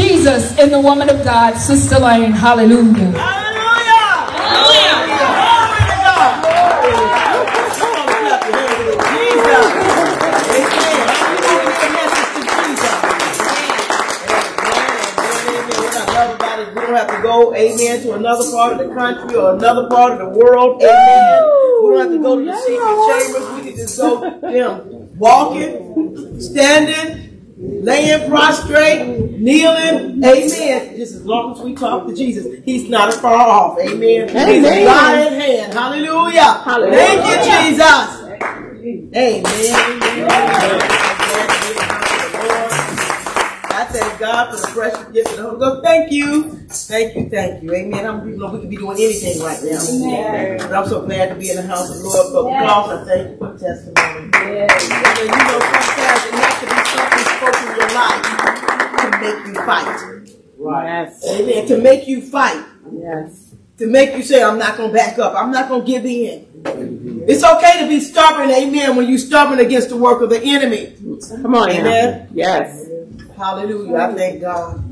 Jesus in the woman of God, Sister Lane. Hallelujah. We don't have to go, amen, to another part of the country or another part of the world, amen. We don't have to go to the secret chambers. We can just go them walking, standing, laying prostrate, kneeling, amen. Just as long as we talk to Jesus, He's not far off, amen. He's Amen. God at hand. Hallelujah. Hallelujah. Thank you, Jesus. Amen. Amen. I thank God for the precious gift of the Holy Ghost. Thank you. Thank you. Thank you. Amen. I'm you know we could be doing anything right now. But I'm so glad to be in the house of the Lord. But because I thank you for the testimony. Then, you know, sometimes it to be something spoken in your life to make you fight. Yes. Amen. To make you fight. Yes. To make you say, I'm not going to back up. I'm not going to give in. Mm-hmm. It's okay to be stubborn, amen, when you're stubborn against the work of the enemy. Come on, Amen. Amen. Yes. Hallelujah. I thank God.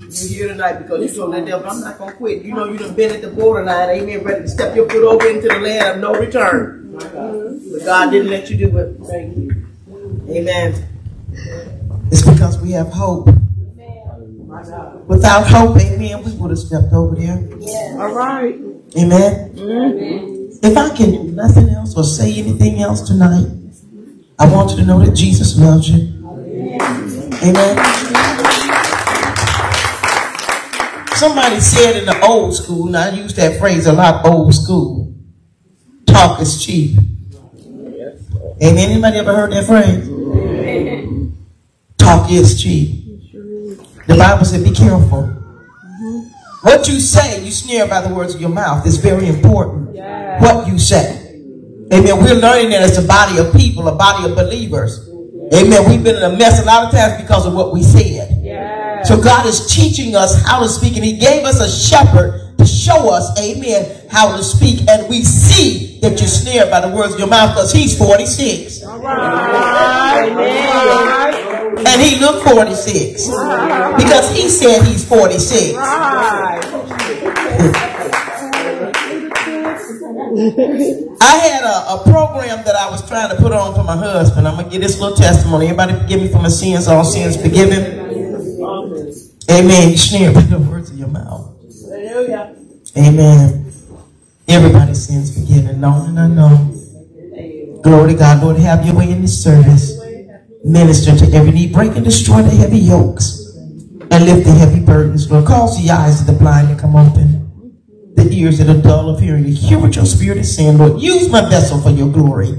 You're here tonight because you told the devil, I'm not going to quit. You know you done been at the borderline, amen, ready to step your foot over into the land of no return. But God didn't let you do it. Thank you. Amen. It's because we have hope. Without hope, amen, we would have stepped over there. All right. Amen. If I can do nothing else or say anything else tonight, I want you to know that Jesus loves you. Amen. Somebody said in the old school, and I use that phrase a lot, old school, talk is cheap. Amen. Anybody ever heard that phrase? Talk is cheap. The Bible said, be careful. What you say, you sneer by the words of your mouth. It's very important. What you say. Amen. We're learning that as a body of people, a body of believers. Amen. We've been in a mess a lot of times because of what we said. So God is teaching us how to speak, and He gave us a shepherd to show us, amen, how to speak, and we see that you're snared by the words of your mouth because he's 46. All right. Amen. And he looked 46 because he said he's 46. I had a, a program that I was trying to put on for my husband. I'm going to give this little testimony. Everybody forgive me for my sins, all sins forgiven. Amen. You snared by the words of your mouth. Amen. Everybody's sins forgiven, known and unknown. Glory to God. Lord, have your way in this service. Minister to every need. Break and destroy the heavy yokes. And lift the heavy burdens. Lord, cause the eyes of the blind to come open. The ears that are dull of hearing to hear what your spirit is saying. Lord, use my vessel for your glory.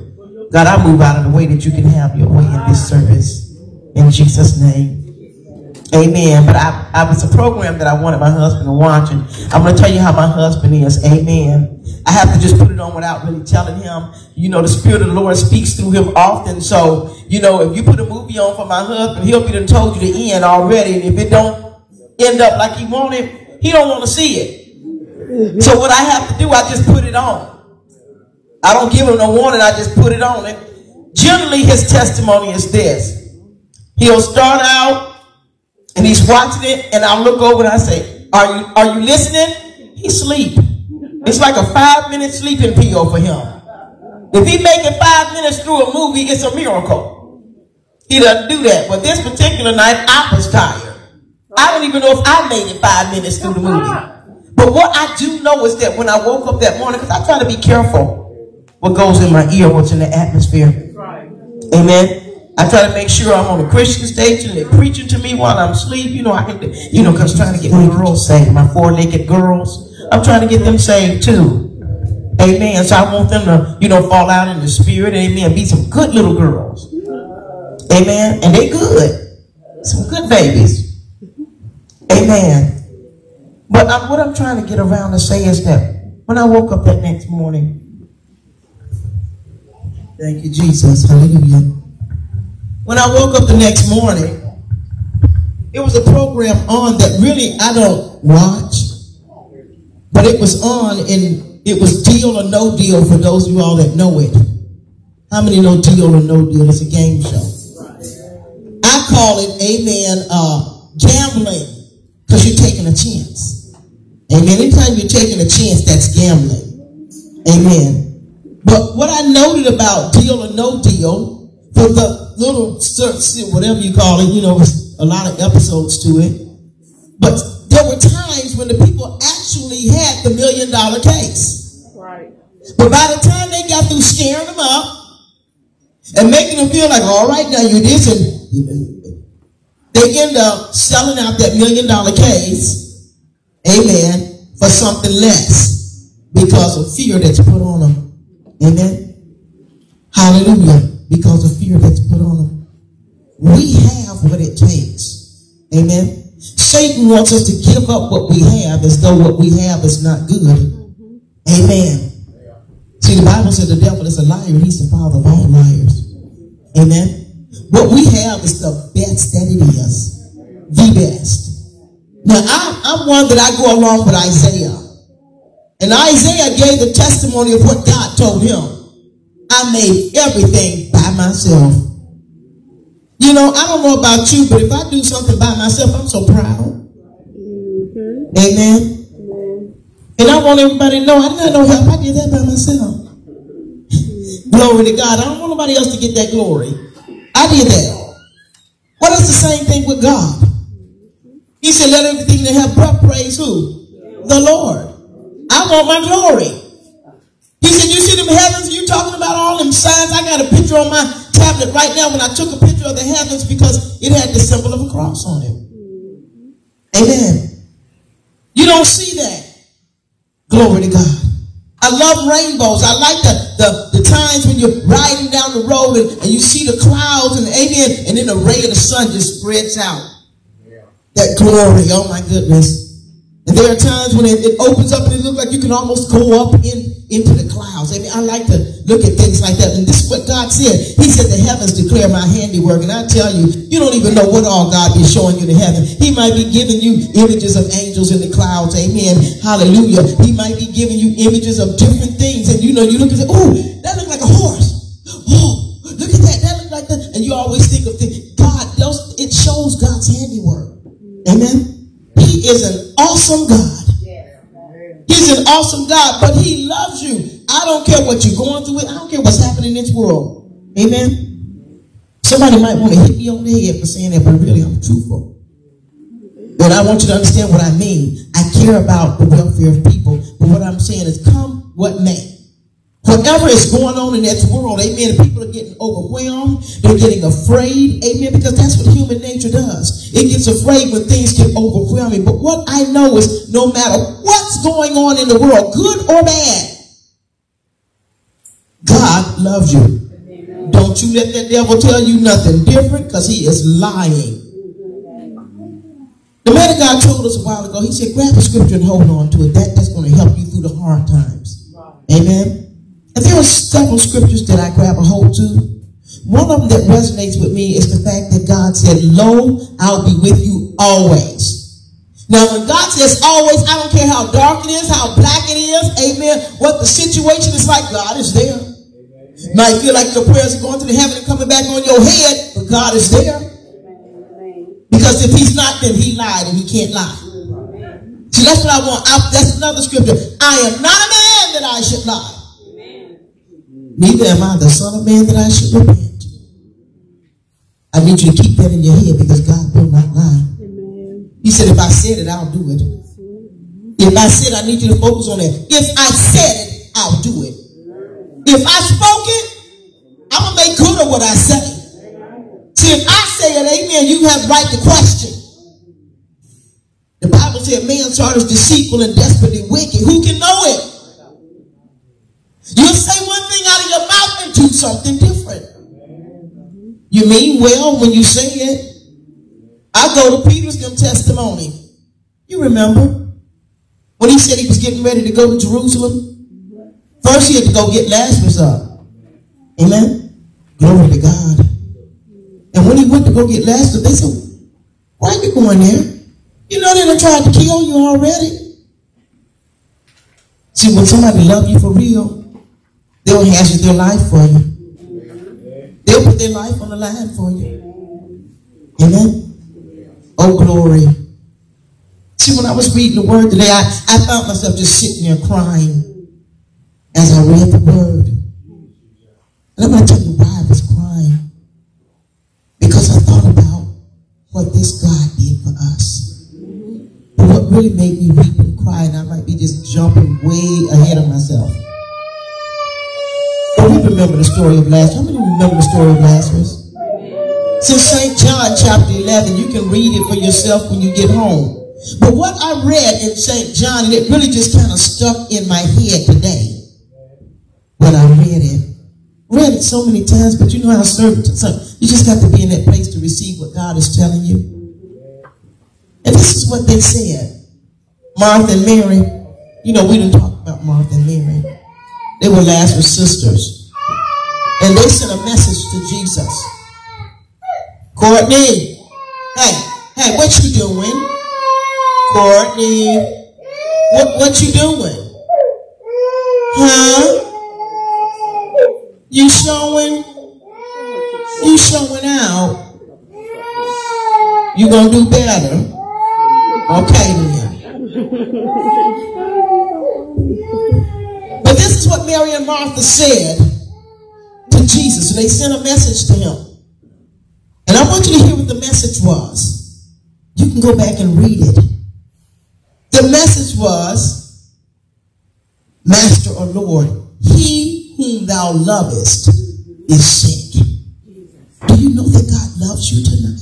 God, I move out of the way that you can have your way in this service. In Jesus' name. Amen. But I, I was a program that I wanted my husband to watch, and I'm going to tell you how my husband is. Amen. I have to just put it on without really telling him. You know, the Spirit of the Lord speaks through him often. So, you know, if you put a movie on for my husband, he'll be done told you the end already. And if it don't end up like he wanted, he don't want to see it. So what I have to do, I just put it on. I don't give him no warning. I just put it on. And generally, his testimony is this. He'll start out and he's watching it, and I look over and I say, Are you are you listening? He sleep. It's like a five minute sleeping pill for him. If he make it five minutes through a movie, it's a miracle. He doesn't do that. But this particular night, I was tired. I don't even know if I made it five minutes through the movie. But what I do know is that when I woke up that morning, because I try to be careful what goes in my ear, what's in the atmosphere. Amen. I try to make sure I'm on a Christian station and they're preaching to me while I'm asleep. You know, I can, you know, because trying to get my girls saved, my four naked girls. I'm trying to get them saved too. Amen. So I want them to, you know, fall out in the spirit. Amen. Be some good little girls. Amen. And they good. Some good babies. Amen. But I, what I'm trying to get around to say is that when I woke up that next morning, thank you, Jesus. Hallelujah. When I woke up the next morning, it was a program on that really I don't watch, but it was on and it was Deal or No Deal for those of you all that know it. How many know Deal or No Deal? It's a game show. I call it, amen, uh, gambling because you're taking a chance. Amen. Anytime you're taking a chance, that's gambling. Amen. But what I noted about Deal or No Deal for the little whatever you call it, you know, a lot of episodes to it. But there were times when the people actually had the million dollar case. Right. But by the time they got through scaring them up and making them feel like, all right, now you're this, and they end up selling out that million dollar case, amen, for something less because of fear that's put on them. Amen. Hallelujah because of fear that's put on them. We have what it takes. Amen. Satan wants us to give up what we have as though what we have is not good. Amen. See, the Bible says the devil is a liar he's the father of all liars. Amen. What we have is the best that it is. The best. Now, I, I'm one that I go along with Isaiah. And Isaiah gave the testimony of what God told him. I made everything by myself. You know, I don't know about you, but if I do something by myself, I'm so proud. Mm-hmm. Amen. Mm-hmm. And I want everybody to know I didn't have no help. I did that by myself. Mm-hmm. glory to God. I don't want nobody else to get that glory. I did that. What is the same thing with God? He said, let everything that have breath praise who? The Lord. I want my glory. He said, you see them heavens? Talking about all them signs? I got a picture on my tablet right now when I took a picture of the heavens because it had the symbol of a cross on it. Amen. You don't see that. Glory to God. I love rainbows. I like the, the, the times when you're riding down the road and, and you see the clouds and amen, and then the ray of the sun just spreads out. That glory. Oh my goodness. And there are times when it, it, opens up and it looks like you can almost go up in, into the clouds. I mean, I like to look at things like that. And this is what God said? He said, the heavens declare my handiwork. And I tell you, you don't even know what all God is showing you in heaven. He might be giving you images of angels in the clouds. Amen. Hallelujah. He might be giving you images of different things. And you know, you look and say, oh, that looks like a horse. Oh, look at that. That looks like that. And you always think of things. God, it shows God's handiwork. Amen. Is an awesome God. He's an awesome God, but he loves you. I don't care what you're going through. With. I don't care what's happening in this world. Amen. Somebody might want to hit me on the head for saying that, but really I'm truthful. But I want you to understand what I mean. I care about the welfare of people, but what I'm saying is come what may. Whatever is going on in this world, amen, people are getting overwhelmed, they're getting afraid, amen, because that's what human nature does. It gets afraid when things get overwhelming. But what I know is no matter what's going on in the world, good or bad, God loves you. Don't you let that devil tell you nothing different because he is lying. The man of God told us a while ago, he said, grab a scripture and hold on to it. That, that's going to help you through the hard times. Amen. And there are several scriptures that I grab a hold to. One of them that resonates with me is the fact that God said, Lo, I'll be with you always. Now, when God says always, I don't care how dark it is, how black it is, amen, what the situation is like, God is there. Amen. Might feel like your prayers are going to the heaven and coming back on your head, but God is there. Because if he's not, then he lied and he can't lie. See, that's what I want. I, that's another scripture. I am not a man that I should lie. Neither am I the son of man that I should repent. I need you to keep that in your head because God will not lie. He said, if I said it, I'll do it. If I said, I need you to focus on that. If I said it, I'll do it. If I spoke it, I'm going to make good of what I say. See, if I say it, amen, you have right to question. The Bible said man's heart is deceitful and desperately wicked. Who can know it? You'll say something different. You mean well when you say it, I go to Peter's testimony. You remember when he said he was getting ready to go to Jerusalem? First, he had to go get Lazarus up. Amen. Glory to God. And when he went to go get Lazarus, they said, Why are you going there? You know they done tried to kill you already. See, when somebody love you for real, they'll hazard their life for you. They'll put their life on the line for you. Amen. Oh, glory. See, when I was reading the word today, I, I found myself just sitting there crying as I read the word. And I'm going to tell you why I was crying. Because I thought about what this God did for us. But what really made me weep and cry, and I might be just jumping way ahead of myself. Remember the story of Lazarus. How many remember the story of Lazarus? In St. John chapter 11. You can read it for yourself when you get home. But what I read in St. John, and it really just kind of stuck in my head today when I read it. Read it so many times, but you know how certain, you just got to be in that place to receive what God is telling you. And this is what they said. Martha and Mary, you know, we didn't talk about Martha and Mary. They were Lazarus' sisters. And they sent a message to Jesus. Courtney. Hey, hey, what you doing? Courtney. What what you doing? Huh? You showing? You showing out? You gonna do better? Okay then. But this is what Mary and Martha said Jesus. They sent a message to him. And I want you to hear what the message was. You can go back and read it. The message was, Master or Lord, he whom thou lovest is sick. Do you know that God loves you tonight?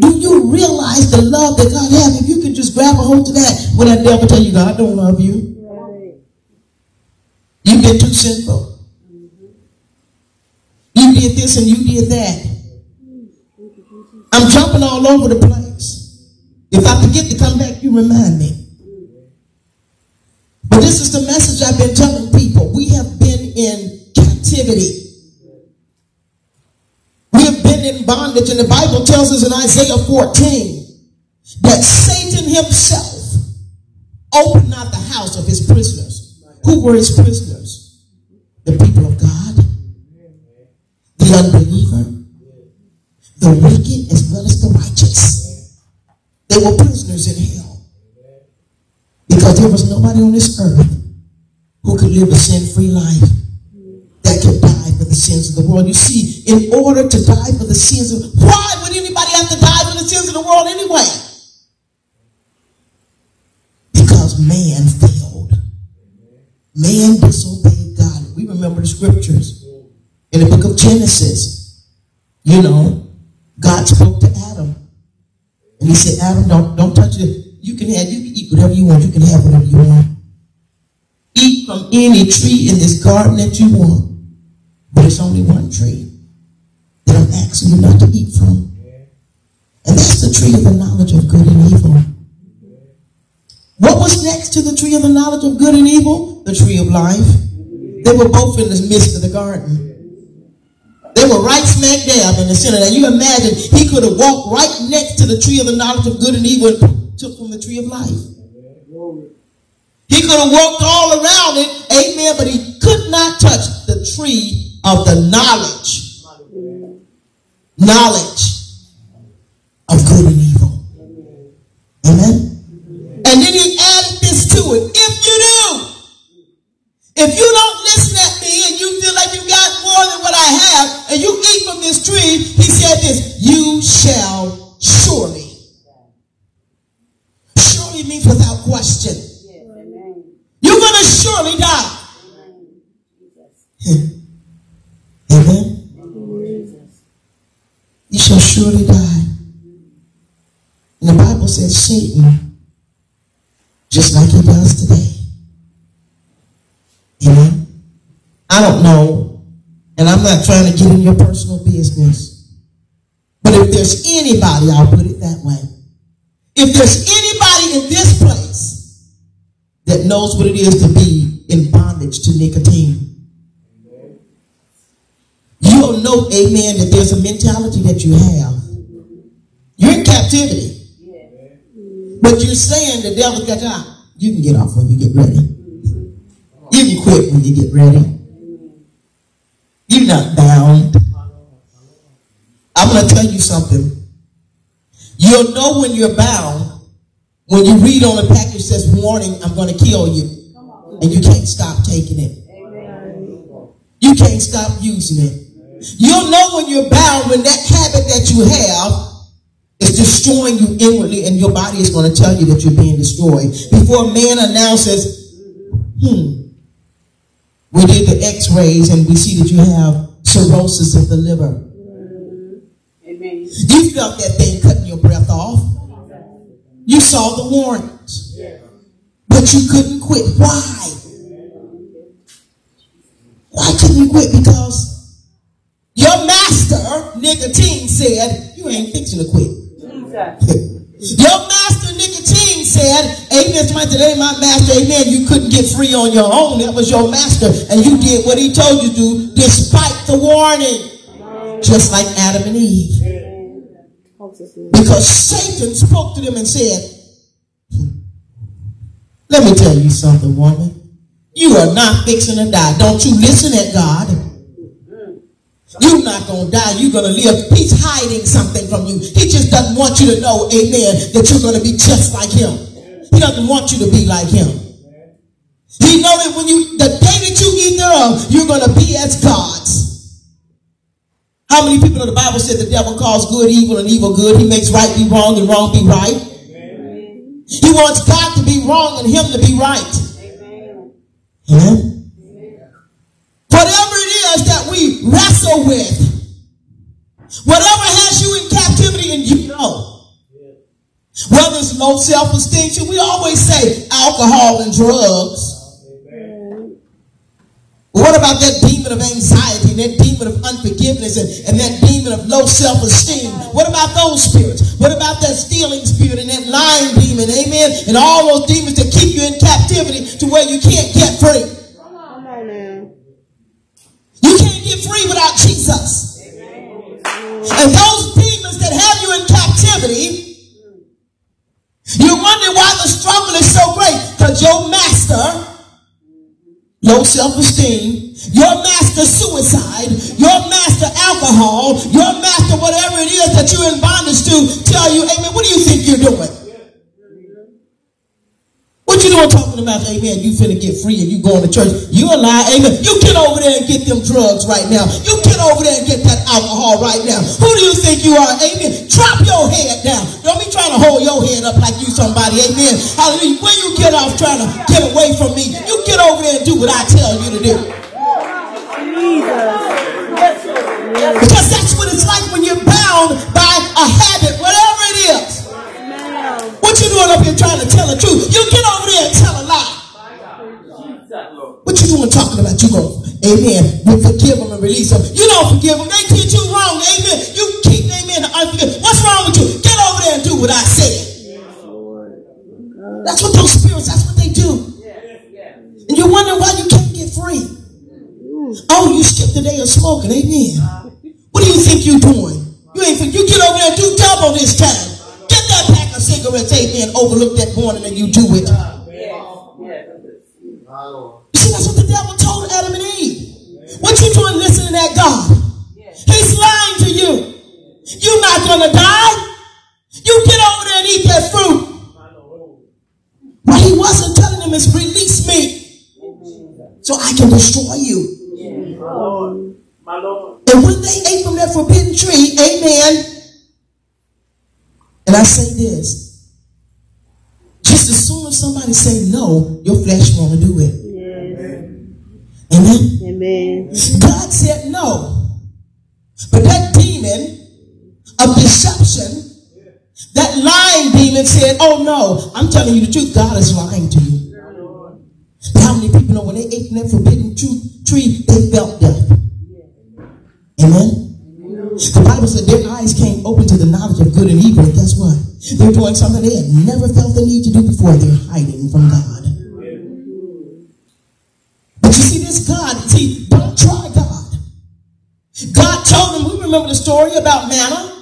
Do you realize the love that God has? If you can just grab a hold of that when that devil tell you God don't love you. You've been too sinful. Did this and you did that. I'm jumping all over the place. If I forget to come back, you remind me. But this is the message I've been telling people. We have been in captivity. We have been in bondage, and the Bible tells us in Isaiah 14 that Satan himself opened not the house of his prisoners. Who were his prisoners? The people of the unbeliever, the wicked as well as the righteous. They were prisoners in hell because there was nobody on this earth who could live a sin-free life that could die for the sins of the world. You see, in order to die for the sins of why would anybody have to die for the sins of the world anyway? Because man failed. Man disobeyed God. We remember the scriptures in the book of Genesis. You know, God spoke to Adam. And he said, Adam, don't, don't touch it. You can have, you can eat whatever you want. You can have whatever you want. Eat from any tree in this garden that you want. But it's only one tree that I'm asking you not to eat from. And that's the tree of the knowledge of good and evil. What was next to the tree of the knowledge of good and evil? The tree of life. They were both in the midst of the garden. They were right smack dab in the center. Now you imagine he could have walked right next to the tree of the knowledge of good and evil and took from the tree of life. He could have walked all around it, amen, but he could not touch the tree of the knowledge. Knowledge of good and evil. Amen. And then he added this to it. If you do, if you Amen. You shall surely die. And the Bible says Satan, just like he does today. Amen. I don't know, and I'm not trying to get in your personal business. But if there's anybody, I'll put it that way. If there's anybody in this place that knows what it is to be in bondage to nicotine, you'll know, amen, that there's a mentality that you have. You're in captivity. But you're saying the devil got you out. You can get off when you get ready. You can quit when you get ready. You're not bound. I'm going to tell you something. You'll know when you're bound when you read on the package that says warning, I'm going to kill you. And you can't stop taking it. You can't stop using it. You'll know when you're bound when that habit that you have is destroying you inwardly and your body is going to tell you that you're being destroyed. Before a man announces, hmm, we did the x-rays and we see that you have cirrhosis of the liver. Amen. You felt that thing cutting your breath off. You saw the warnings. But you couldn't quit. Why? Why couldn't you quit? Because your master, nicotine, said, you ain't fixing to quit. Your master nicotine said, Amen. Somebody said, ain't my master, amen. You couldn't get free on your own. That was your master. And you did what he told you to do despite the warning. Just like Adam and Eve. Because Satan spoke to them and said, hmm. Let me tell you something, woman. You are not fixing to die. Don't you listen at God. You're not going to die. You're going to live. He's hiding something from you. He just doesn't want you to know, amen, that you're going to be just like him. He doesn't want you to be like him. He knows that when you, the day that you eat thereof, you're going to be as gods. How many people in the Bible said the devil calls good evil and evil good? He makes right be wrong and wrong be right. He wants God to be wrong and him to be right. Amen. Whatever Whether it's low self-esteem, we always say alcohol and drugs. What about that demon of anxiety, that demon of unforgiveness, and, and that demon of low self-esteem? What about those spirits? What about that stealing spirit and that lying demon, amen? And all those demons that keep you in captivity to where you can't get free. Come on, man. You can't get free without Jesus. Amen. And those demons that have you in captivity, wonder why the struggle is so great. Because your master, low self-esteem, your master suicide, your master alcohol, your master whatever it is that you're in bondage to, tell you, amen, what do you think you're doing? You doing talking about, amen, you finna get free and you going to church. You a lie, amen. You get over there and get them drugs right now. You get over there and get that alcohol right now. Who do you think you are, amen? Drop your head down. Don't be trying to hold your head up like you somebody, amen. Hallelujah. When you get off trying to get away from me, you get over there and do what I tell you to do. Because that's what it's like when you're bound by a habit, whatever it is. What you doing up here trying to tell the truth? You get over there and tell a lie. What you doing talking about? You go, amen. You forgive them and release them. You don't forgive them. They did you wrong. Amen. You keep, amen, unforgive. What's wrong with you? Get over there and do what I said. That's what those spirits, that's what they do. And you're wondering why you can't get free. Oh, you skipped the day of smoking. Amen. What do you think you're doing? You ain't you get over there and do double this time. Get that pack of cigarettes, amen. Overlook that morning and you do it. You see, that's what the devil told Adam and Eve. What you doing listening to that God? He's lying to you. You're not gonna die. You get over there and eat that fruit. What he wasn't telling them is release me so I can destroy you. And when they ate from that forbidden tree, amen. And I say this. Just as soon as somebody say no, your flesh want to do it. Amen. Amen. God said no. But that demon of deception, that lying demon said, Oh no, I'm telling you the truth. God is lying to you. How many people know when they ate from that forbidden tree, they felt death? Amen. The Bible said their eyes came open to the knowledge of good and evil, and guess what? They're doing something they had never felt the need to do before. They're hiding from God. But you see, this God, see, don't try God. God told them, we remember the story about manna.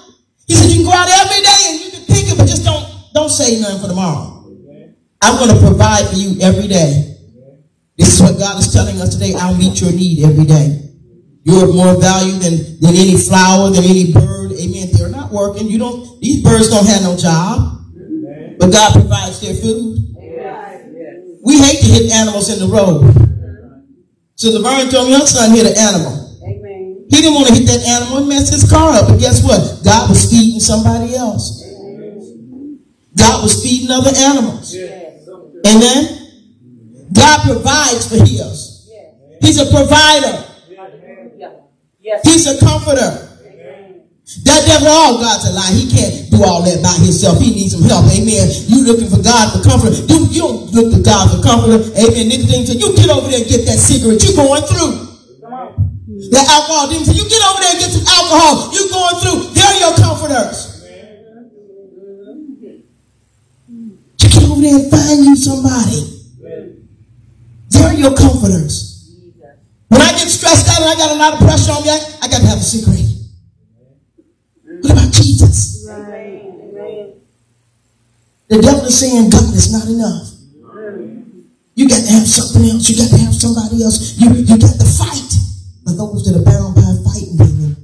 He said, you can go out every day and you can pick it, but just don't, don't say nothing for tomorrow. I'm going to provide for you every day. This is what God is telling us today. I'll meet your need every day. You're of more value than, than any flower, than any bird. Amen. They're not working. You don't, these birds don't have no job. But God provides their food. We hate to hit animals in the road. So the Vern told me your son hit an animal. He didn't want to hit that animal and mess his car up. But guess what? God was feeding somebody else. God was feeding other animals. Amen. God provides for his. He's a provider. He's a comforter. That devil, all God's a lie. He can't do all that by himself. He needs some help. Amen. You looking for God for comfort. You, you don't look to God for comfort. Amen. Nicotine demon said, you get over there and get that cigarette. You're going through. That alcohol. Demon said, you get over there and get some alcohol. You're going through. They're your comforters. You get over there and find you somebody. They're your comforters. I get stressed out and I got a lot of pressure on me, I, got to have a cigarette. What about Jesus? The devil is saying God is not enough. You got to have something else. You got to have somebody else. You, you got to fight for those that are bound by fighting demon.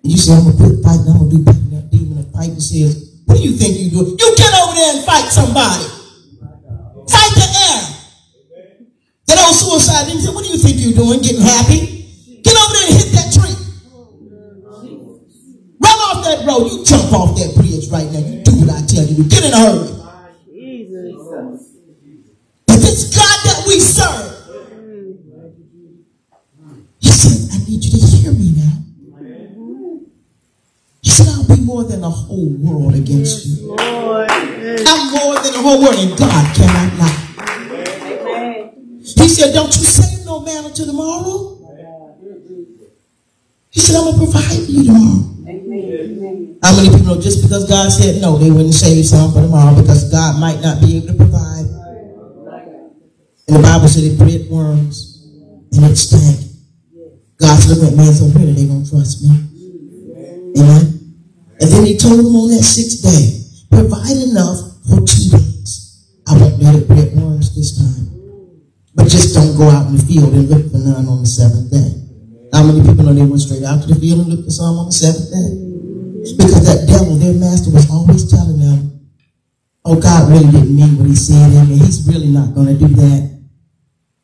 And you say, I'm going to quit fighting. I'm going to do that demon. And fighting says, what do you think you do? You get over there and fight somebody. Fight the air. Old suicide demon said, what do you think you're doing? Getting happy? Get over there and hit that tree. Run off that road. You jump off that bridge right now. You do what I tell you to. Get in a hurry. If it's God that we serve, He said, I need you to hear me now. He said, I'll be more than the whole world against you. I'm more than the whole world, and God cannot lie. Said, Don't you save no man until tomorrow? He said, I'm going to provide for you tomorrow. How many people know just because God said no, they wouldn't save some for tomorrow because God might not be able to provide? And the Bible said it bred worms and it stank. God's looking at man so really they gonna trust me. Amen. And then he told them on that sixth day, provide enough for two days. I won't let it bred worms this time. But just don't go out in the field and look for none on the seventh day. How many people know they went straight out to the field and looked for some on the seventh day? Because that devil, their master, was always telling them, oh, God really didn't mean what he said. Mean, he's really not going to do that.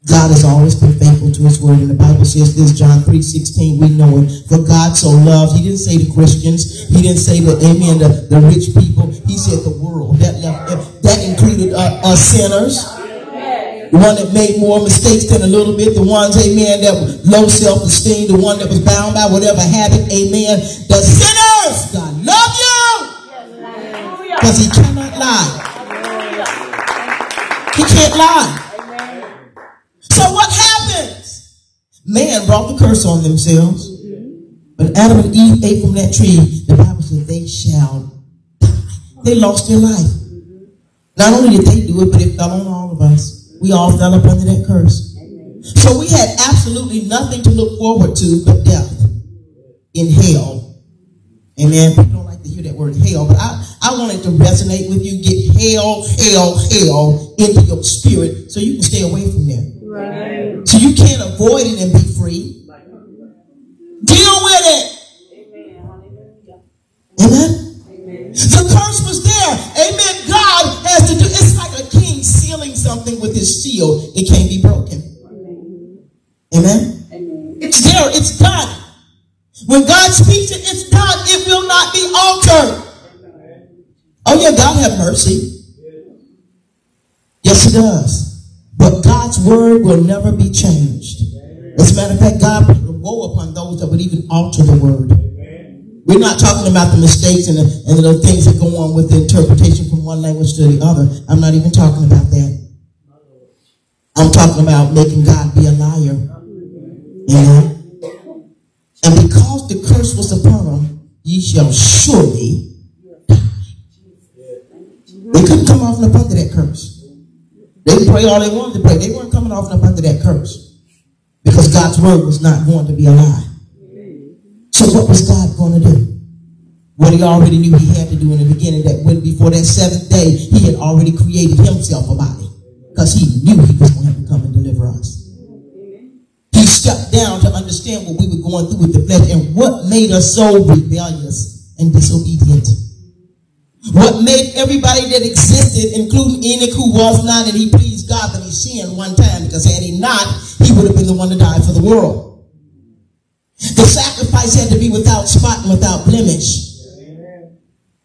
God has always been faithful to his word. And the Bible says this, John 3, 16, we know it. For God so loved, he didn't say the Christians. He didn't say the, amen, the, the rich people. He said the world. That, left, that included uh, us sinners. The one that made more mistakes than a little bit. The ones, amen, that was low self-esteem. The one that was bound by whatever habit, amen. The sinners, God love you. Because he cannot lie. He can't lie. So what happens? Man brought the curse on themselves. But Adam and Eve ate from that tree. The Bible says they shall die. They lost their life. Not only did they do it, but it fell on all of us. We all fell up under that curse. So we had absolutely nothing to look forward to but death in hell. Amen. People don't like to hear that word hell, but I, I want it to resonate with you. Get hell, hell, hell into your spirit so you can stay away from there. Right. So you can't avoid it and be free. Deal with it. Amen. The curse was there. Amen. Something with his seal. It can't be broken. Amen. Amen. It's there. It's done. When God speaks it, it's done. It will not be altered. Oh yeah, God have mercy. Yes, He does. But God's word will never be changed. As a matter of fact, God put a woe upon those that would even alter the word. We're not talking about the mistakes and the, and the things that go on with the interpretation from one language to the other. I'm not even talking about that. I'm talking about making God be a liar. You know? And because the curse was upon them, ye shall surely die. They couldn't come off and up under that curse. They could pray all they wanted to pray. They weren't coming off up under that curse. Because God's word was not going to be a lie. So what was God going to do? What he already knew he had to do in the beginning, that when before that seventh day, he had already created himself a body. Because he knew he was going to come and deliver us. He stepped down to understand what we were going through with the flesh and what made us so rebellious and disobedient. What made everybody that existed, including Enoch, who was not, and he pleased God that he sinned one time, because had he not, he would have been the one to die for the world. The sacrifice had to be without spot and without blemish.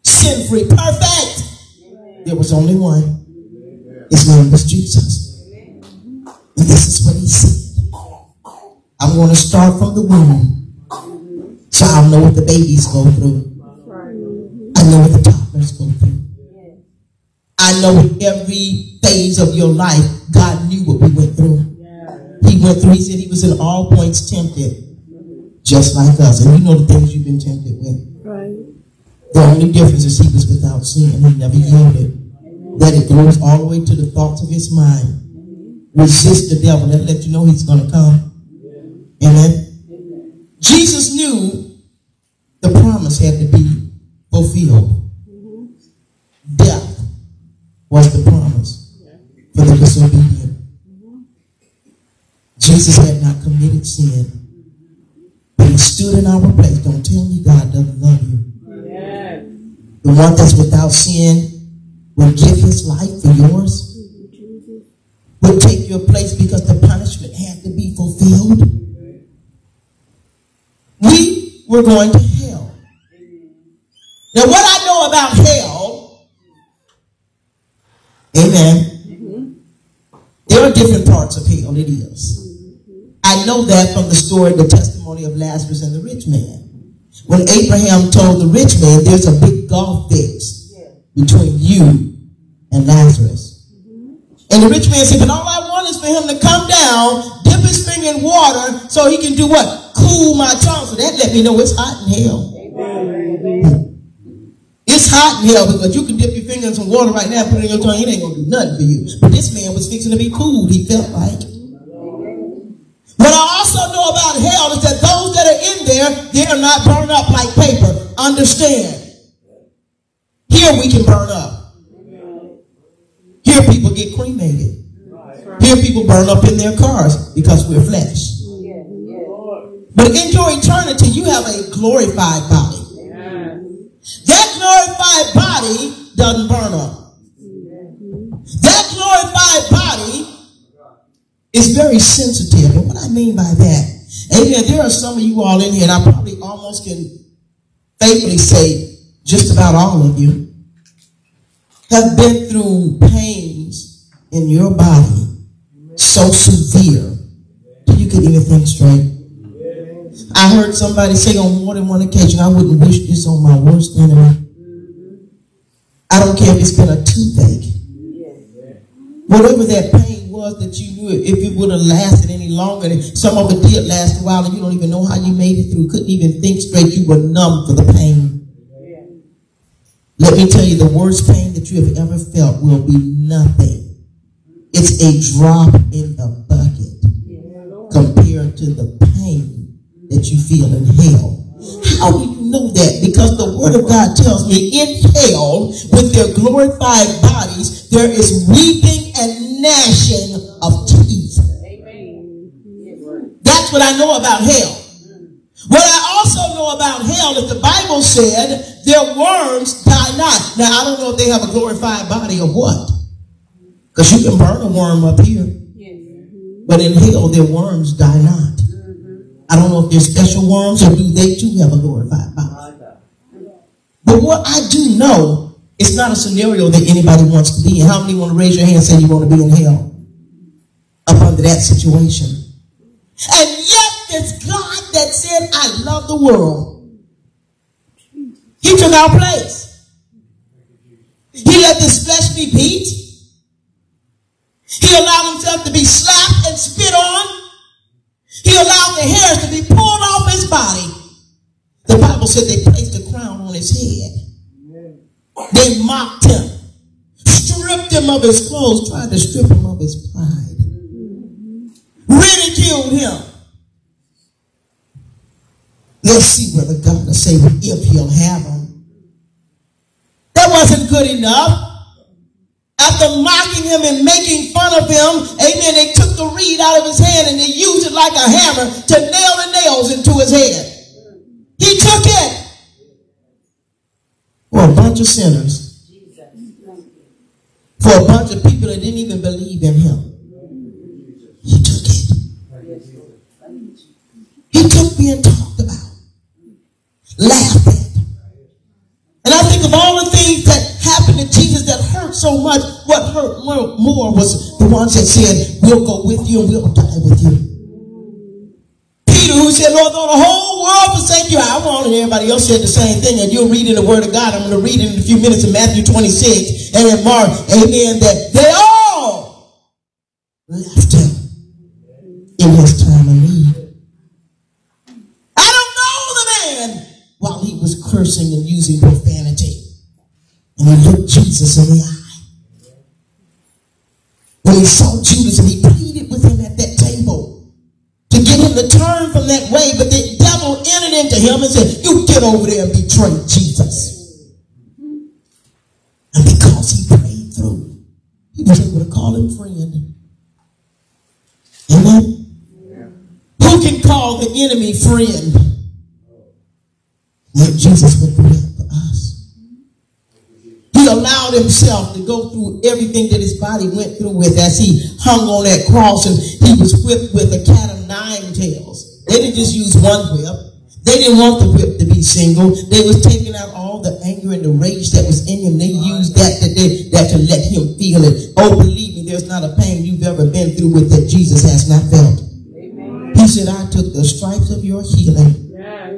Sin free, perfect. There was only one. His name was Jesus. And this is what he said. I'm going to start from the womb. So I'll know what the babies go through. I know what the toddlers go through. I know every phase of your life, God knew what we went through. He went through, he said he was in all points tempted, just like us. And you know the things you've been tempted with. Right. The only difference is he was without sin. And he never yielded. That it goes all the way to the thoughts of his mind. Resist the devil. That let you know he's going to come. Amen. Jesus knew the promise had to be fulfilled. Mm-hmm. Death was the promise for the disobedient. Mm-hmm. Jesus had not committed sin, but he stood in our place. Don't tell me God doesn't love you. The one that's without sin will give his life for yours. Will take your place because the punishment had to be fulfilled. We were going to hell. now, what I know about hell, amen, there are different parts of hell, it is. I know that from the story, the testimony of Lazarus and the rich man. When Abraham told the rich man, there's a big gulf fixed between you and Lazarus. And the rich man said, but all I want is for him to come down, dip his finger in water, so he can do what? Cool my tongue. So that let me know it's hot in hell. It's hot in hell because you can dip your finger in some water right now, put it in your tongue, it ain't gonna do nothing for you. But this man was fixing to be cool, he felt like. What I also know about hell is that those that are in there, they are not burned up like paper. Understand. Here we can burn up. Here people get cremated. Here people burn up in their cars because we're flesh. But in your eternity, you have a glorified body. That glorified body doesn't burn up. That glorified body is very sensitive. And what I mean by that, amen, there are some of you all in here, and I probably almost can faithfully say just about all of you have been through pains in your body so severe that you could even think straight. I heard somebody say on more than one occasion, I wouldn't wish this on my worst enemy. I don't care if it's been a toothache. Whatever that pain was that you knew, if it would have lasted any longer, some of it did last a while and you don't even know how you made it through, couldn't even think straight, you were numb for the pain. Let me tell you, the worst pain that you have ever felt will be nothing. It's a drop in the bucket compared to the pain that you feel in hell. How do you know that? Because the Word of God tells me in hell, with their glorified bodies, there is weeping and gnashing of teeth. That's what I know about hell. What I also know about hell is the Bible said their worms die not. Now, I don't know if they have a glorified body or what. Because you can burn a worm up here. But in hell, their worms die not. Mm-hmm. I don't know if they're special worms or do they too have a glorified body. But what I do know, it's not a scenario that anybody wants to be in. How many want to raise your hand and say you want to be in hell? Up under that situation. And yet, it's God that said, I love the world. He took our place. He let this flesh be beat. He allowed himself to be slapped and spit on. He allowed the hairs to be pulled off his body. The Bible said they placed a crown on his head. They mocked him, stripped him of his clothes, tried to strip him of his pride, ridiculed him. Let's see whether God will say if he'll have him. Wasn't good enough. After mocking him and making fun of him, amen, they took the reed out of his hand and they used it like a hammer to nail the nails into his head. He took it for a bunch of sinners. For a bunch of people that didn't even believe in him. He took it. He took being talked about, laughed so much, what hurt more, was the ones that said, We'll go with you and we'll die with you. Peter, who said, Lord, though the whole world forsake you, I won't. And everybody else said the same thing. And you're reading the Word of God. I'm going to read it in a few minutes in Matthew 26 and in Mark. Amen. That they all left him in his time of need. I don't know the man while he was cursing and using profanity. And he looked Jesus in the eye. Saw Judas and he pleaded with him at that table to get him to turn from that way, but the devil entered into him and said, You get over there and betray Jesus. And because he prayed through, he was able to call him friend. Amen. Who can call the enemy friend? Like Jesus for us. He allowed himself to go through everything that his body went through with as he hung on that cross and he was whipped with a cat of nine tails. They didn't just use one whip. They didn't want the whip to be single. They was taking out all the anger and the rage that was in him. They used that to, they, that to let him feel it. Oh, believe me, there's not a pain you've ever been through with that Jesus has not felt. He said, I took the stripes of your healing. Yeah.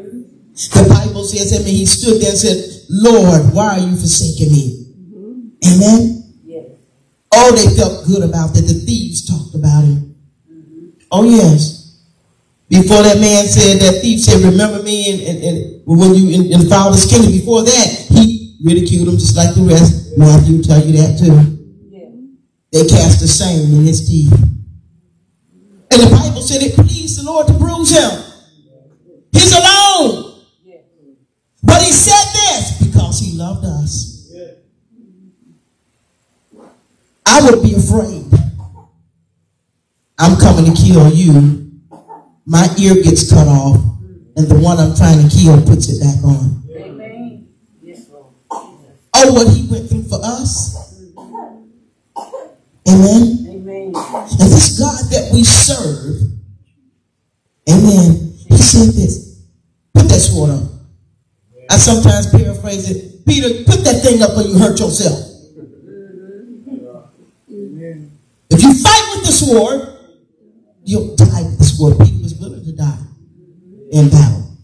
The Bible says, I mean, he stood there and said, Lord, why are you forsaking me? Mm-hmm. Amen? Oh, they felt good about that. The thieves talked about him. Mm-hmm. Oh, yes. Before that man said, that thief said, remember me and, and, and when you in, in the Father's kingdom. Before that, he ridiculed him just like the rest. Matthew tell you that too. They cast the same in his teeth. And the Bible said it pleased the Lord to bruise him. He's alone. He loved us. I would be afraid. I'm coming to kill you. My ear gets cut off, and the one I'm trying to kill puts it back on. Amen. Oh, what he went through for us. Amen. Amen. And this God that we serve, amen, he said this. Put that sword up. I sometimes paraphrase it. Peter, put that thing up when you hurt yourself. If you fight with the sword, you'll die with the sword. Peter was willing to die in battle.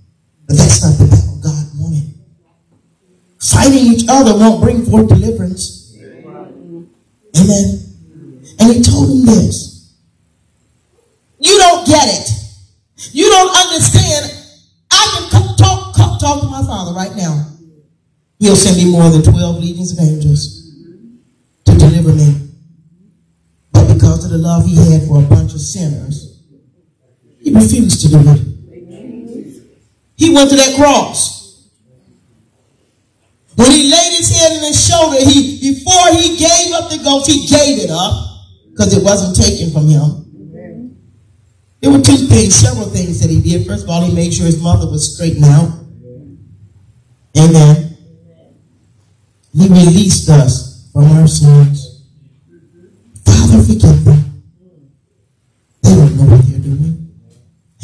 But that's not the battle God wanted. Fighting each other won't bring forth deliverance. Amen. And he told him this. You don't get it. You don't understand. Father right now. He'll send me more than 12 legions of angels to deliver me. But because of the love he had for a bunch of sinners, he refused to do it. He went to that cross. When he laid his head on his shoulder, he before he gave up the ghost, he gave it up because it wasn't taken from him. There were two things, several things that he did. First of all, he made sure his mother was straightened out. Amen. He released us from our sins. Father, forgive them. They don't know what they're doing.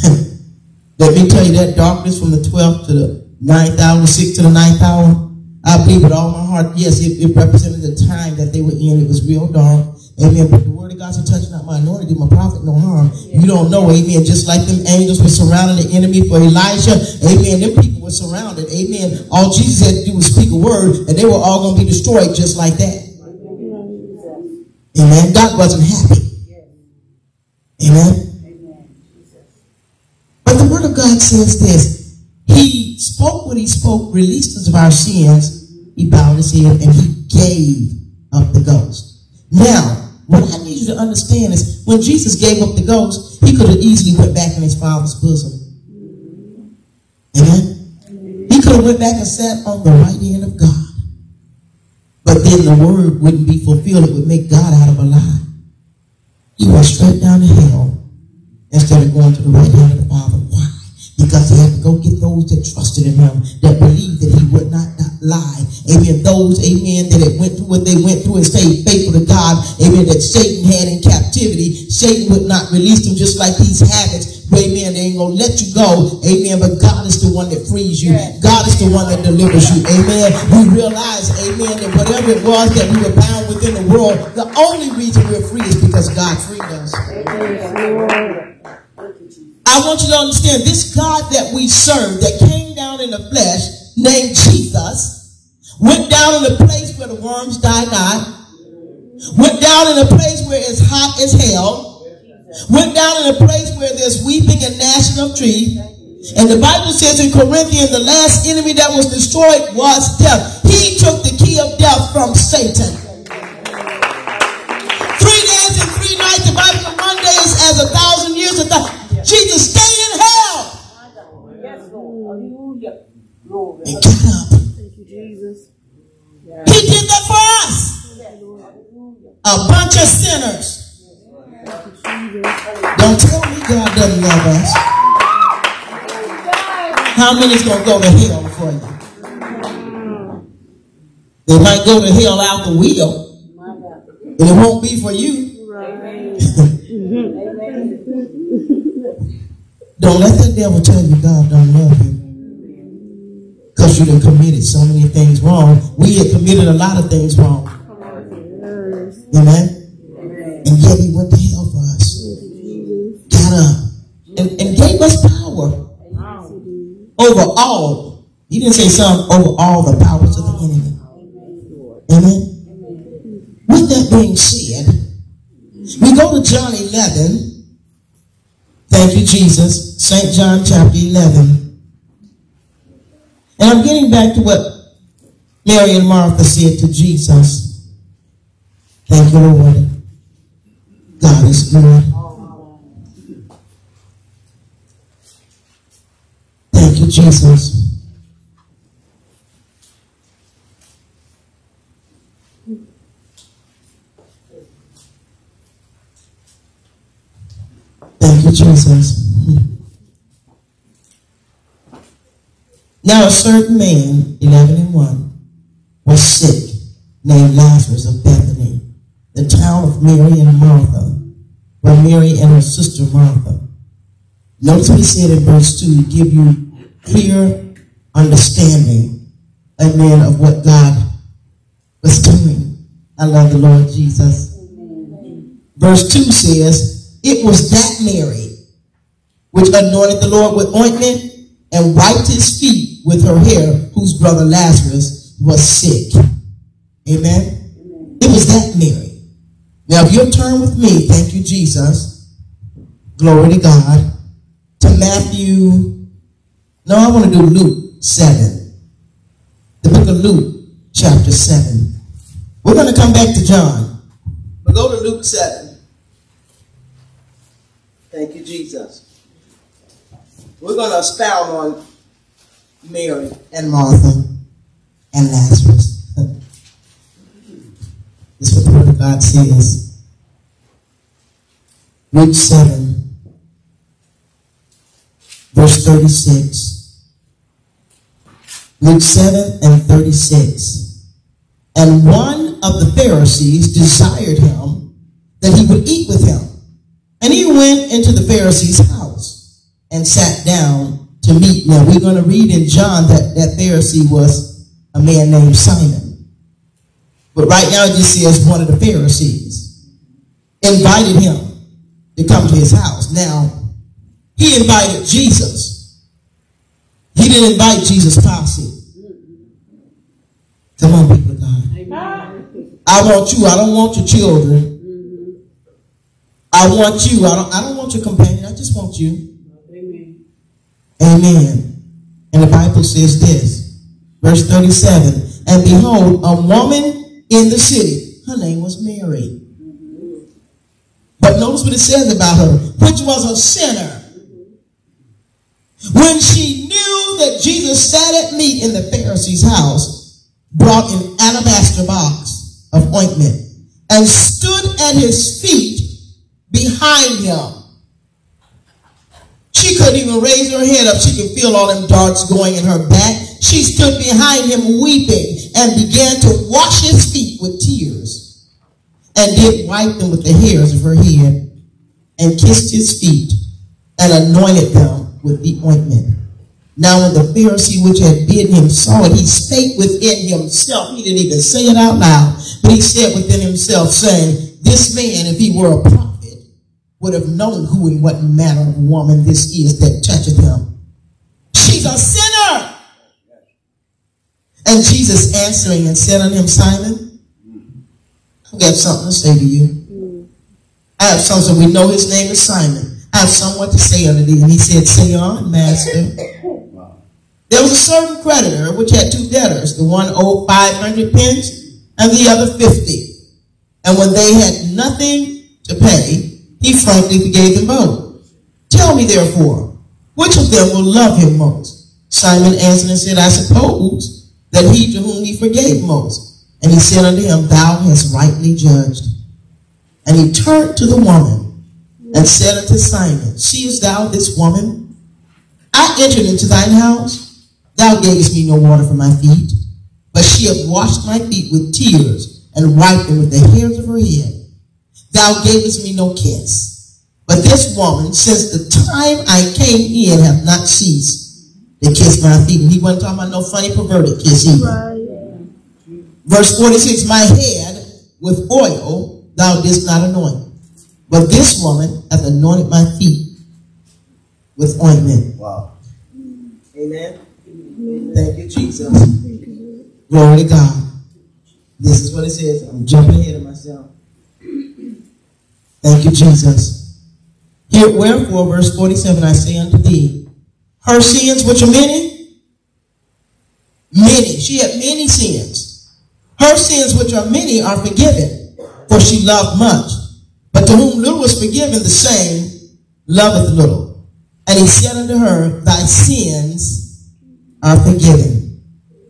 Let me tell you that darkness from the 12th to the 9th hour, the 6th to the 9th hour, I believe with all my heart, yes, it, it represented the time that they were in. It was real dark. Amen. But the word of God said, touch not my anointed, my prophet no harm. You don't know, amen. Just like them angels were surrounding the enemy for Elijah, amen. Them people were surrounded, amen. All Jesus had to do was speak a word, and they were all going to be destroyed just like that. Amen. God wasn't happy. Amen. But the word of God says this. He spoke what he spoke, released us of our sins. He bowed his head and he gave up the ghost. Now, what I need you to understand is when Jesus gave up the ghost, he could have easily went back in his father's bosom. Amen. He could have went back and sat on the right hand of God. But then the word wouldn't be fulfilled. It would make God out of a lie. He went straight down to hell instead of going to the right hand of the Father. Why? Because he had to go get those that trusted in him, that believed that he would not, lie. Amen. Those, amen, that had went through what they went through and stayed faithful to God. Amen. That Satan had in captivity. Satan would not release them just like these habits. Amen. They ain't gonna let you go. Amen. But God is the one that frees you. God is the one that delivers you. Amen. We realize, amen, that whatever it was that we were bound within the world, the only reason we're free is because God freed us. I want you to understand this God that we serve, that came down in the flesh, named Jesus, went down in a place where the worms die not, went down in a place where it's hot as hell, went down in a place where there's weeping and gnashing of teeth. And the Bible says in Corinthians, the last enemy that was destroyed was death. He took the key of death from Satan. Three days and three nights, the Bible one day is as a thousand years. A thousand. Jesus stay in hell Yes, Lord. Hallelujah. Glory. and get up. Thank you, Jesus. He did that for us. A bunch of sinners. Don't tell me God doesn't love us. How many's gonna go to hell for you? They might go to hell out the wheel, and it won't be for you. Don't let the devil tell you God don't love you. Because you done committed so many things wrong. We had committed a lot of things wrong. Amen. And yet he went to hell for us. Got up. And, and gave us power over all. He didn't say some, over all the powers of the enemy. Amen. With that being said, we go to John 11. Thank you, Jesus. St. John chapter 11. And I'm getting back to what Mary and Martha said to Jesus. Thank you, Lord. God is good. Thank you, Jesus. Jesus. Now a certain man, 11 and 1, was sick, named Lazarus of Bethany, the town of Mary and Martha, where Mary and her sister Martha. Notice what he said in verse 2, to give you clear understanding, amen, of what God was doing. I love the Lord Jesus. Verse 2 says, It was that Mary which anointed the Lord with ointment and wiped his feet with her hair, whose brother Lazarus was sick. Amen. It was that Mary. Now, if you'll turn with me, thank you, Jesus. Glory to God. To Matthew. No, I want to do Luke 7. The book of Luke, chapter 7. We're going to come back to John. But go to Luke 7. Thank you, Jesus. We're going to expound on Mary and Martha and Lazarus. this is what the Word of God says. Luke 7, verse 36. Luke 7 and 36. And one of the Pharisees desired him that he would eat with him. And he went into the Pharisee's house and sat down to meet. Now we're going to read in John that that Pharisee was a man named Simon. But right now it just says one of the Pharisees invited him to come to his house. Now, he invited Jesus. He didn't invite Jesus' posse. Come on, people of God. I want you. I don't want your children. I want you. I don't, I don't want your companion. I just want you. Amen. Amen. And the Bible says this, verse 37, and behold, a woman in the city, her name was Mary. But notice what it says about her, which was a sinner. When she knew that Jesus sat at meat in the Pharisee's house, brought an alabaster box of ointment, and stood at his feet behind him. She couldn't even raise her head up. She could feel all them darts going in her back. She stood behind him weeping and began to wash his feet with tears and did wipe them with the hairs of her head and kissed his feet and anointed them with the ointment. Now when the Pharisee which had bidden him saw it, he spake within himself. He didn't even say it out loud, but he said within himself, saying, This man, if he were a prophet, would have known who and what manner of woman this is that toucheth him. She's a sinner. And Jesus answering and said unto him, Simon, I've something to say to you. I have something. We know his name is Simon. I have somewhat to say unto thee. And he said, Say on, master. There was a certain creditor which had two debtors. The one owed 500 pence and the other 50. And when they had nothing to pay, he frankly forgave them both. Tell me therefore, which of them will love him most? Simon answered and said, I suppose that he to whom he forgave most. And he said unto him, Thou hast rightly judged. And he turned to the woman and said unto Simon, Seest thou this woman? I entered into thine house. Thou gavest me no water for my feet, but she hath washed my feet with tears and wiped them with the hairs of her head. Thou gavest me no kiss. But this woman, since the time I came in, have not ceased to kiss my feet. And he wasn't talking about no funny perverted kiss either. Verse 46, my head with oil thou didst not anoint. But this woman hath anointed my feet with ointment. Wow. Amen. Thank you, Jesus. Glory to God. This is what it says. I'm jumping ahead of myself. Thank you, Jesus. Here, wherefore, verse 47, I say unto thee, her sins which are many, many. She had many sins. Her sins which are many are forgiven, for she loved much. But to whom little was forgiven, the same loveth little. And he said unto her, Thy sins are forgiven.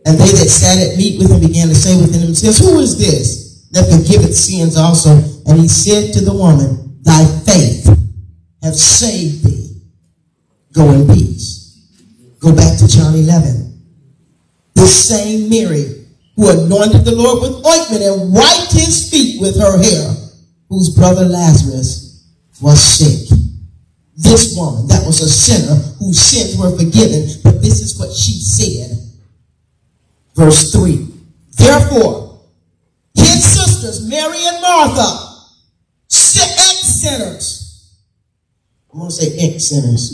And they that sat at meat with him began to say within themselves, Who is this that forgiveth sins also? And he said to the woman, Thy faith have saved thee. Go in peace. Go back to John 11. This same Mary who anointed the Lord with ointment and wiped his feet with her hair, whose brother Lazarus was sick. This woman, that was a sinner whose sins were forgiven, but this is what she said. Verse 3. Therefore, sisters, Mary and Martha, ex-sinners. I'm going to say ex-sinners.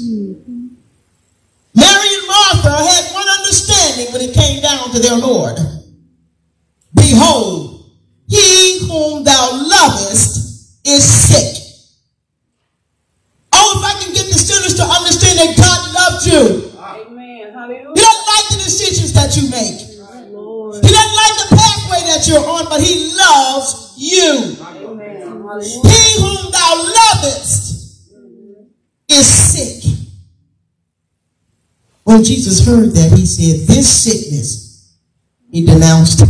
Mary and Martha had one understanding when it came down to their Lord. Behold, he whom thou lovest is sick. Oh, if I can get the sinners to understand that God loved you. Amen. Hallelujah. He doesn't like the decisions that you make. That you're on, but he loves you. He whom thou lovest is sick. When Jesus heard that, he said, This sickness, he denounced it.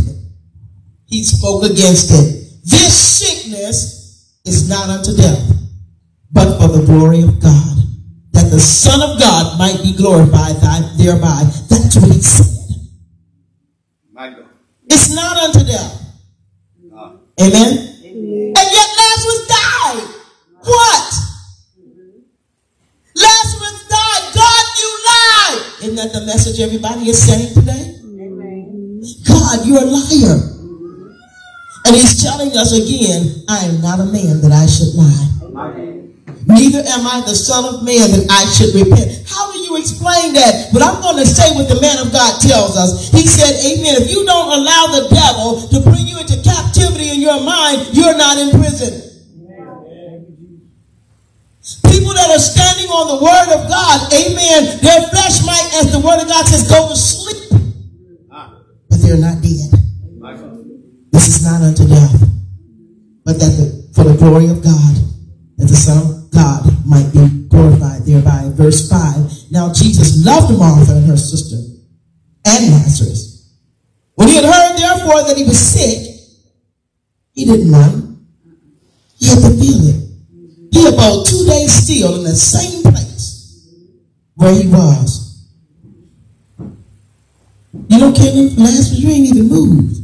He spoke against it. This sickness is not unto death, but for the glory of God, that the Son of God might be glorified thereby. That's what he said. Not unto death. Amen. And yet Lazarus died. What? Lazarus died. God, you lied. Isn't that the message everybody is saying today? God, you're a liar. And he's telling us again, I am not a man that I should lie. Neither am I the son of man that I should repent. How do you explain that? But I'm going to say what the man of God tells us. He said, amen. If you don't allow the devil to bring you into captivity in your mind, you're not in prison. People that are standing on the word of God, amen, their flesh might, as the word of God says, go to sleep. But they're not dead. This is not unto death, but that the, for the glory of God, that the Son God might be glorified thereby. Verse 5. Now Jesus loved Martha and her sister and Lazarus. When he had heard, therefore, that he was sick, he didn't run. He had to feel it. He about two days still in the same place where he was. You know, Kevin, Lazarus, you ain't even moved.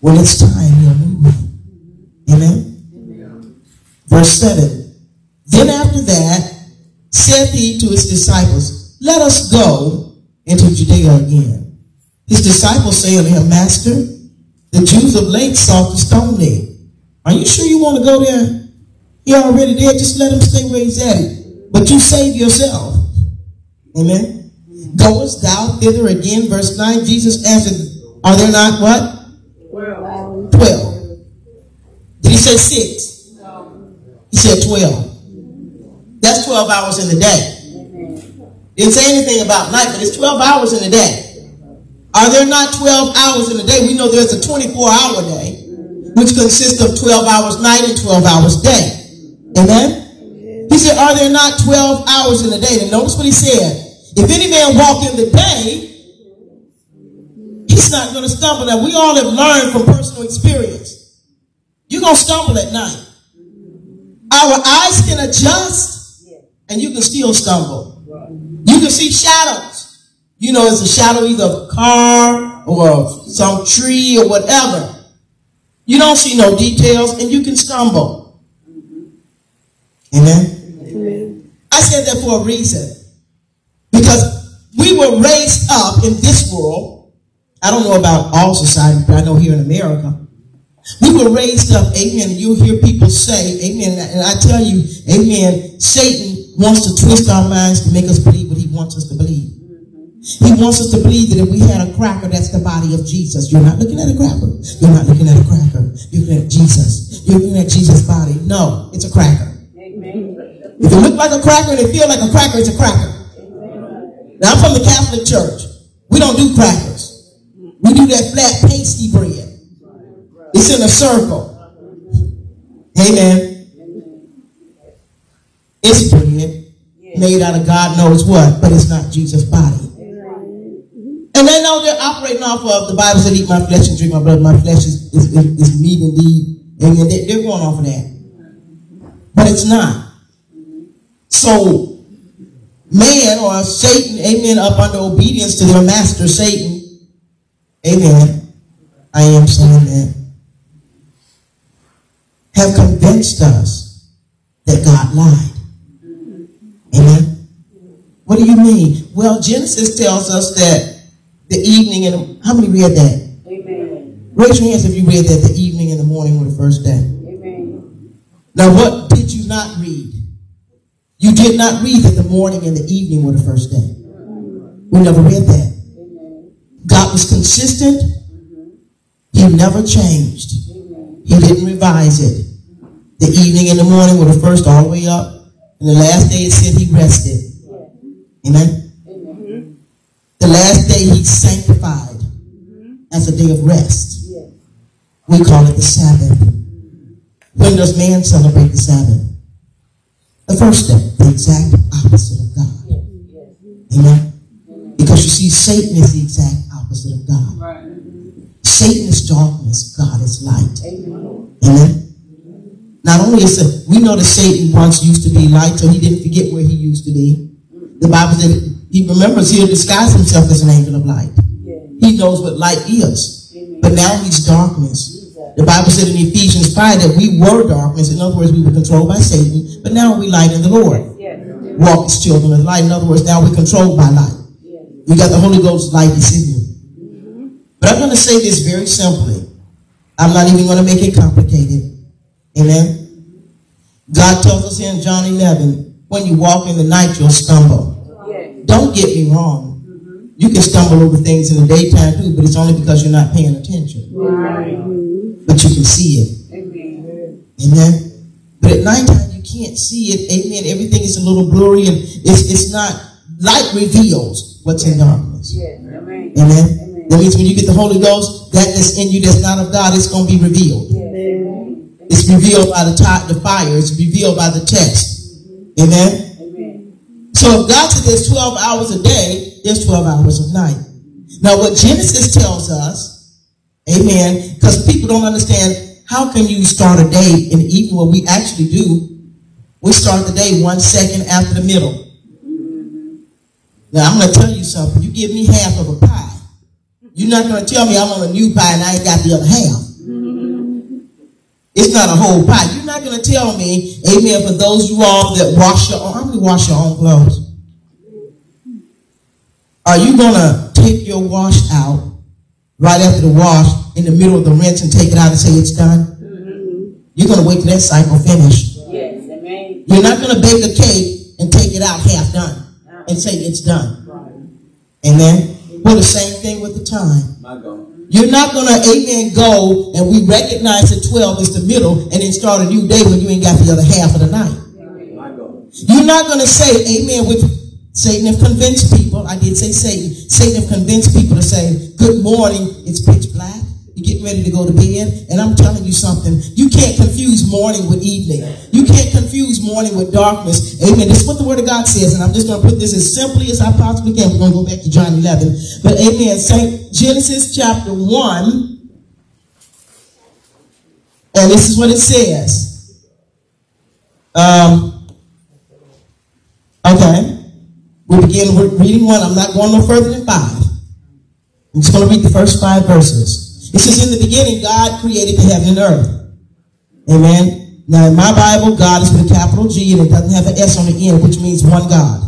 When it's time, he'll move. Amen? Verse 7. Then after that, said he to his disciples, Let us go into Judea again. His disciples say unto him, Master, the Jews of late sought to stone thee. Are you sure you want to go there? He already there. Just let him stay where he's at. But you save yourself. Amen. Goest thou thither again? Verse 9. Jesus answered, Are there not what? Twelve. Did he say six? He said twelve. That's 12 hours in the day. Didn't say anything about night, but it's 12 hours in a day. Are there not 12 hours in a day? We know there's a 24 hour day, which consists of 12 hours night and 12 hours day. Amen? He said, Are there not 12 hours in a day? And notice what he said. If any man walk in the day, he's not going to stumble. Now, we all have learned from personal experience. You're going to stumble at night. Our eyes can adjust and you can still stumble. You can see shadows. You know, it's a shadow either of a car or some tree or whatever. You don't see no details and you can stumble. Amen? I said that for a reason. Because we were raised up in this world. I don't know about all society, but I know here in America. We were raised up, amen. You'll hear people say, amen. And I tell you, amen, Satan wants to twist our minds to make us believe what he wants us to believe. He wants us to believe that if we had a cracker, that's the body of Jesus. You're not looking at a cracker. You're not looking at a cracker. You're looking at Jesus. You're looking at Jesus' body. No, it's a cracker. Amen. If it look like a cracker and it feel like a cracker, it's a cracker. Now, I'm from the Catholic Church. We don't do crackers. We do that flat pasty bread. It's in a circle. Amen. It's bread made out of God knows what, but it's not Jesus' body. And they know they're operating off of the Bible said, eat my flesh and drink my blood. My flesh is, is, is meat indeed. Amen. They, they're going off of that. But it's not. So, man or Satan, amen, up under obedience to their master Satan, amen, I am saying that, have convinced us that God lied. Amen. What do you mean? Well, Genesis tells us that the evening and how many read that? Amen. Raise your hands if you read that the evening and the morning were the first day. Amen. Now, what did you not read? You did not read that the morning and the evening were the first day. We never read that. God was consistent. Mm-hmm. He never changed. He didn't revise it. The evening and the morning were the first all the way up. And the last day it said he rested. Amen. Amen. The last day he sanctified as a day of rest. We call it the Sabbath. When does man celebrate the Sabbath? The first day, the exact opposite of God. Amen. Because you see, Satan is the exact opposite of God. Satan is darkness, God is light. Amen. Not only is it, we know that Satan once used to be light, so he didn't forget where he used to be. The Bible said he remembers he'll disguise himself as an angel of light. He knows what light is. But now he's darkness. The Bible said in Ephesians 5 that we were darkness. In other words, we were controlled by Satan, but now we light in the Lord. Walk as children of light. In other words, now we're controlled by light. We got the Holy Ghost light is in you. Mm-hmm. But I'm going to say this very simply. I'm not even going to make it complicated. Amen. God tells us here in John 11, when you walk in the night, you'll stumble. Yes. Don't get me wrong. You can stumble over things in the daytime too, but it's only because you're not paying attention. Right. But you can see it. Amen. Amen. But at nighttime you can't see it. Amen. Everything is a little blurry and it's, it's not light reveals what's in darkness. Yes. Amen. Amen. That means when you get the Holy Ghost, that that's in you that's not of God, it's going to be revealed. Amen. It's revealed by the, ti- the fire. It's revealed by the text. Amen. Amen. So if God said there's 12 hours a day, there's 12 hours of night. Now what Genesis tells us, amen, because people don't understand how can you start a day in the evening? What we actually do, we start the day one second after the middle. Now I'm going to tell you something. You give me half of a pie. You're not going to tell me I'm on a new pie and I ain't got the other half. It's not a whole pot. You're not going to tell me, amen, for those you all that wash your own, how many wash your own clothes? Are you going to take your wash out right after the wash in the middle of the rinse and take it out and say it's done? Mm-hmm. You're going to wait till that cycle finish. Yes. Amen. You're not going to bake a cake and take it out half done and say it's done. Amen. Well, the same thing with the time. My God. You're not going to, amen, go and we recognize that 12 is the middle and then start a new day when you ain't got the other half of the night. You're not going to say, amen, which Satan have convinced people. I did say Satan. Satan have convinced people to say, good morning, it's pitch black. You're getting ready to go to bed. And I'm telling you something. You can't confuse morning with evening. You can't confuse morning with darkness. Amen. This is what the word of God says. And I'm just going to put this as simply as I possibly can. We're going to go back to John 11. But amen. Saint Genesis chapter 1. And this is what it says. Um, okay. We begin reading one. I'm not going no further than five. I'm just going to read the first five verses. It says, In the beginning, God created the heaven and earth. Amen. Now, in my Bible, God is with a capital G and it doesn't have an S on the end, which means one God.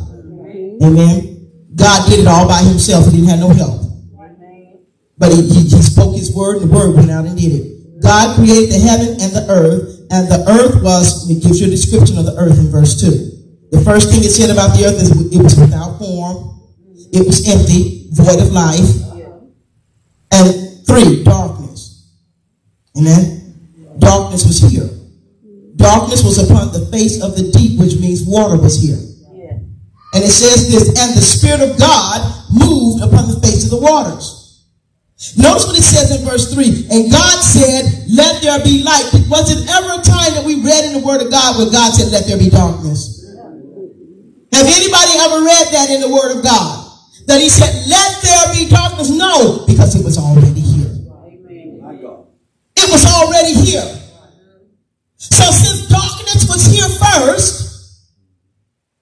Amen. God did it all by himself. He didn't have no help. But he, he, he spoke his word and the word went out and did it. God created the heaven and the earth, and the earth was, it gives you a description of the earth in verse 2. The first thing it said about the earth is it was without form, it was empty, void of life, three, darkness. Amen. Darkness was here. Darkness was upon the face of the deep, which means water was here. And it says this, and the Spirit of God moved upon the face of the waters. Notice what it says in verse 3. And God said, let there be light. Was it ever a time that we read in the Word of God where God said, let there be darkness? Have anybody ever read that in the Word of God? That he said, let there be darkness? No, because it was already was already here. So since darkness was here first,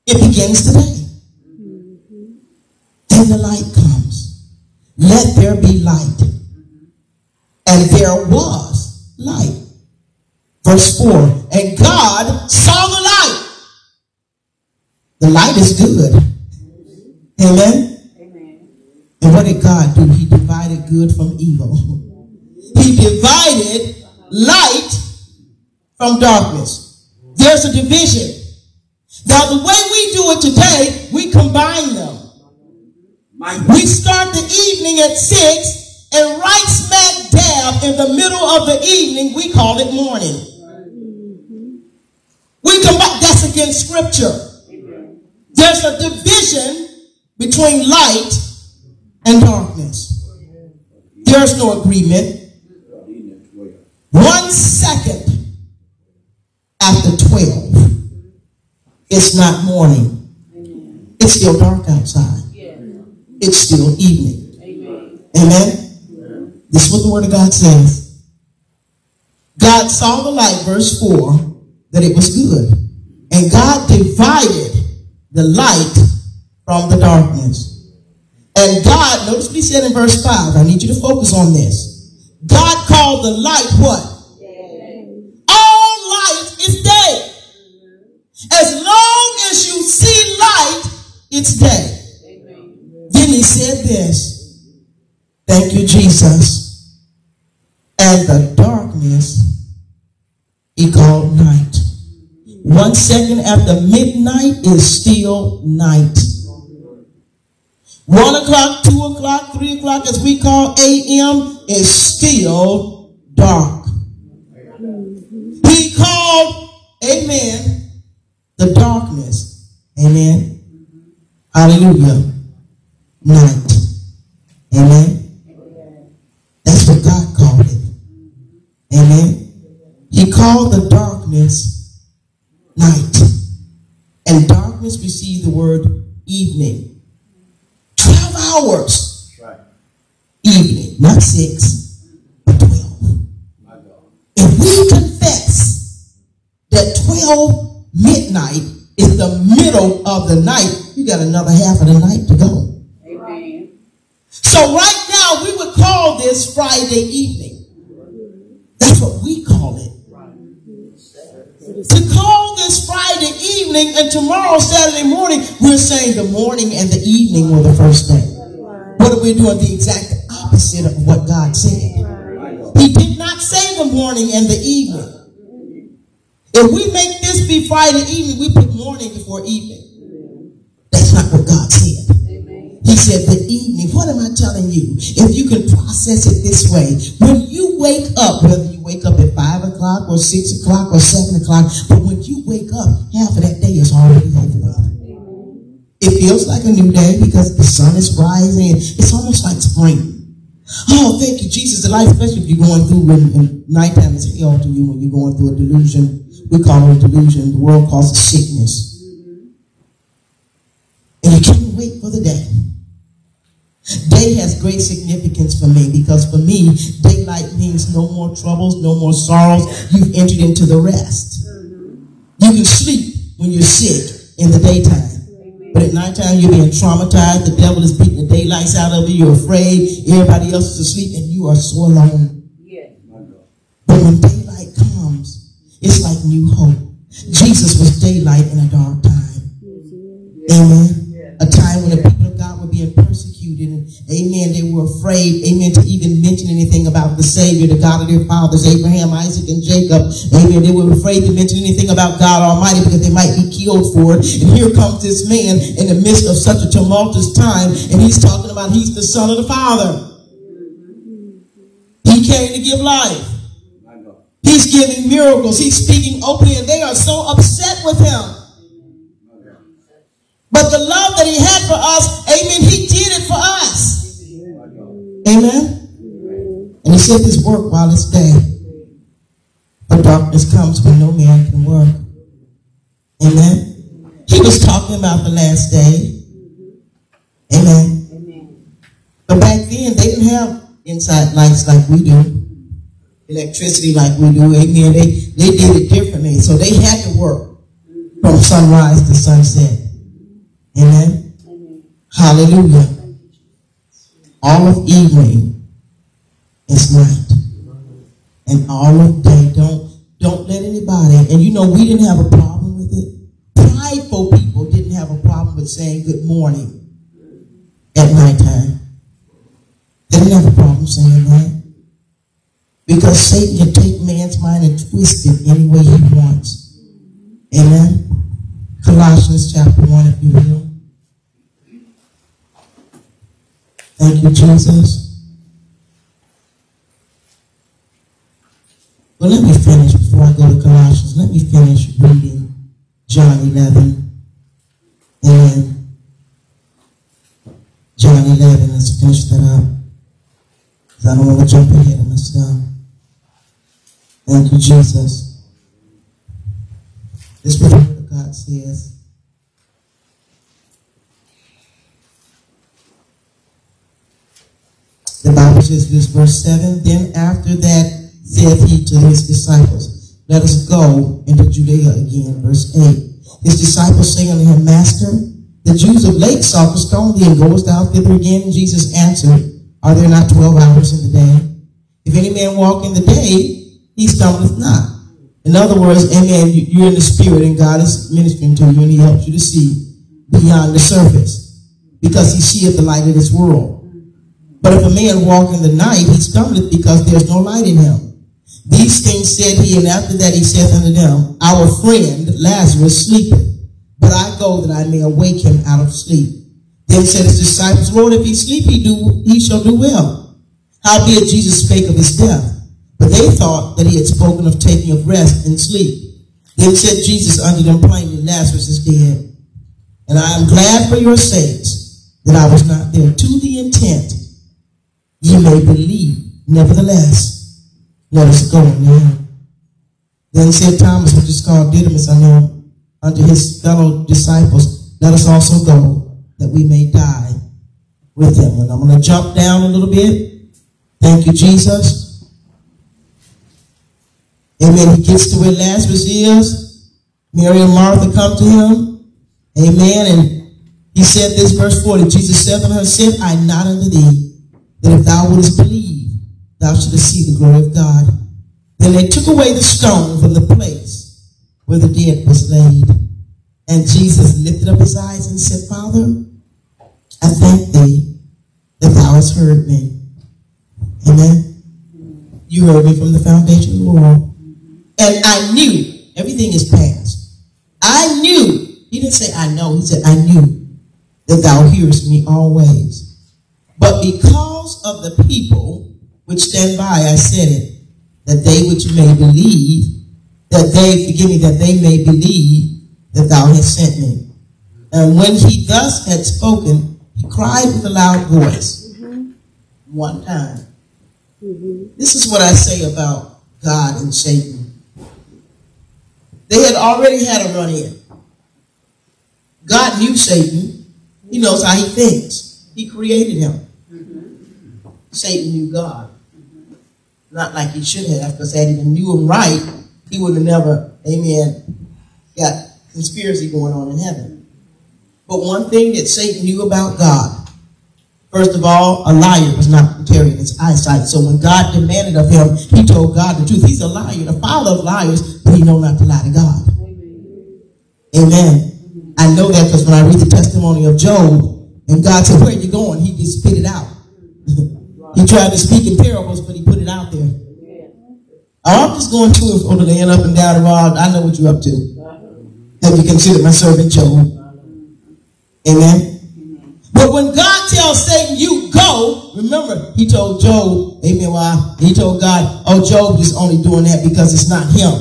it begins today. Then the light comes. Let there be light. And there was light. Verse 4. And God saw the light. The light is good. Amen. Amen. And what did God do? He divided good from evil. He divided light from darkness. There's a division. Now, the way we do it today, we combine them. We start the evening at 6, and right smack dab in the middle of the evening, we call it morning. We combine, that's against scripture. There's a division between light and darkness. There's no agreement. One second after 12, it's not morning. It's still dark outside. It's still evening. Amen. Amen? This is what the Word of God says. God saw the light, verse 4, that it was good. And God divided the light from the darkness. And God, notice what he said in verse 5. I need you to focus on this. God called the light what? All light is day. As long as you see light, it's day. Then he said this. Thank you, Jesus. And the darkness he called night. One second after midnight is still night. One o'clock, two o'clock, three o'clock, as we call AM, is still dark. He called, amen, the darkness, amen, hallelujah, night. Amen. That's what God called it. Amen. He called the darkness night. And darkness received the word evening. 12 hours. Evening, not six, but 12. If we confess that 12 midnight is the middle of the night, you got another half of the night to go. Amen. So right now we would call this Friday evening. That's what we call it. To call this Friday evening and tomorrow Saturday morning, we're saying the morning and the evening were the first day. What are we doing? The exact opposite of what God said. He did not say the morning and the evening. If we make this be Friday evening, we put morning before evening. That's not what God said. He said, the evening. What am I telling you? If you can process it this way, when you wake up, whether you wake up at 5 o'clock or 6 o'clock or 7 o'clock, but when you wake up, half of that day is already over. It feels like a new day because the sun is rising. It's almost like spring. Oh, thank you, Jesus. The light, especially if you're going through when, when nighttime is hell to you when you're going through a delusion. We call it a delusion. The world calls it sickness. And you can't wait for the day. Day has great significance for me because for me, daylight means no more troubles, no more sorrows. You've entered into the rest. You can sleep when you're sick in the daytime. But at nighttime, you're being traumatized. The devil is beating the daylights out of you. You're afraid. Everybody else is asleep, and you are so alone. Yes. But when daylight comes, it's like new hope. Jesus was daylight in a dark time. Amen. A time when the people amen. They were afraid, amen, to even mention anything about the Savior, the God of their fathers, Abraham, Isaac, and Jacob. Amen. They were afraid to mention anything about God Almighty because they might be killed for it. And here comes this man in the midst of such a tumultuous time, and he's talking about he's the Son of the Father. He came to give life. He's giving miracles. He's speaking openly, and they are so upset with him. But the love that he had for us, amen, he Amen. And he said this work while it's day. But darkness comes when no man can work. Amen. He was talking about the last day. Amen. But back then, they didn't have inside lights like we do, electricity like we do. Amen. They, they did it differently. So they had to work from sunrise to sunset. Amen. Hallelujah. All of evening is night. And all of day. Don't don't let anybody and you know we didn't have a problem with it. Prideful people didn't have a problem with saying good morning at nighttime. They didn't have a problem saying that. Because Satan can take man's mind and twist it any way he wants. Amen. Colossians chapter 1, if you will. Thank you, Jesus. Well, let me finish before I go to Colossians. Let me finish reading John 11. And John 11, let's finish that up. Because I don't want to jump ahead of myself. Thank you, Jesus. This is what God says. The Bible says this, verse 7 Then after that saith he to his disciples, Let us go into Judea again. Verse 8. His disciples say unto him, Master, the Jews of late sought to stone thee, and goest thou thither again? Jesus answered, Are there not twelve hours in the day? If any man walk in the day, he stumbleth not. In other words, amen, you- you're in the spirit and God is ministering to you and he helps you to see beyond the surface because he seeth the light of this world. But if a man walk in the night, he stumbleth because there's no light in him. These things said he, and after that he saith unto them, Our friend Lazarus sleepeth, but I go that I may awake him out of sleep. Then said his disciples, Lord, if he sleep, he, do, he shall do well. Howbeit Jesus spake of his death. But they thought that he had spoken of taking of rest and sleep. Then said Jesus unto them plainly, Lazarus is dead. And I am glad for your sakes that I was not there, to the intent ye may believe. Nevertheless, let us go now. Then said Thomas, which is called Didymus, unknown unto his fellow disciples, let us also go, that we may die with him. And I'm going to jump down a little bit. Thank you, Jesus. Amen. He gets to where Lazarus is. Mary and Martha come to him. Amen. And he said this, verse 40. Jesus said unto her, Said I not unto thee, that if thou wouldest believe, thou shouldest see the glory of God. Then they took away the stone from the place where the dead was laid. And Jesus lifted up his eyes and said, Father, I thank thee that thou hast heard me. Amen. You heard me from the foundation of the world. And I knew everything is past. I knew. He didn't say I know. He said I knew that thou hearest me always. But because of the people which stand by, I said it, that they which may believe, that they, forgive me, that they may believe that thou hast sent me. And when he thus had spoken, he cried with a loud voice one time. This is what I say about God and Satan. They had already had a run in. God knew Satan. He knows how he thinks. He created him. Satan knew God. Not like he should have, because had he knew him right, he would have never, amen, got conspiracy going on in heaven. But one thing that Satan knew about God, first of all, a liar was not to carry his eyesight. So when God demanded of him, he told God the truth. He's a liar, the father of liars, but he know not to lie to God. Amen. I know that because when I read the testimony of Job, and God said, Where are you going? He just spit it out. he tried to speak in parables, but he put it out there. I'm just going to and the end, up and down the road. I know what you're up to. Have you considered my servant Job? Amen. But when God tells Satan, you go, remember, he told Job, amen, why? He told God, oh, Job is only doing that because it's not him.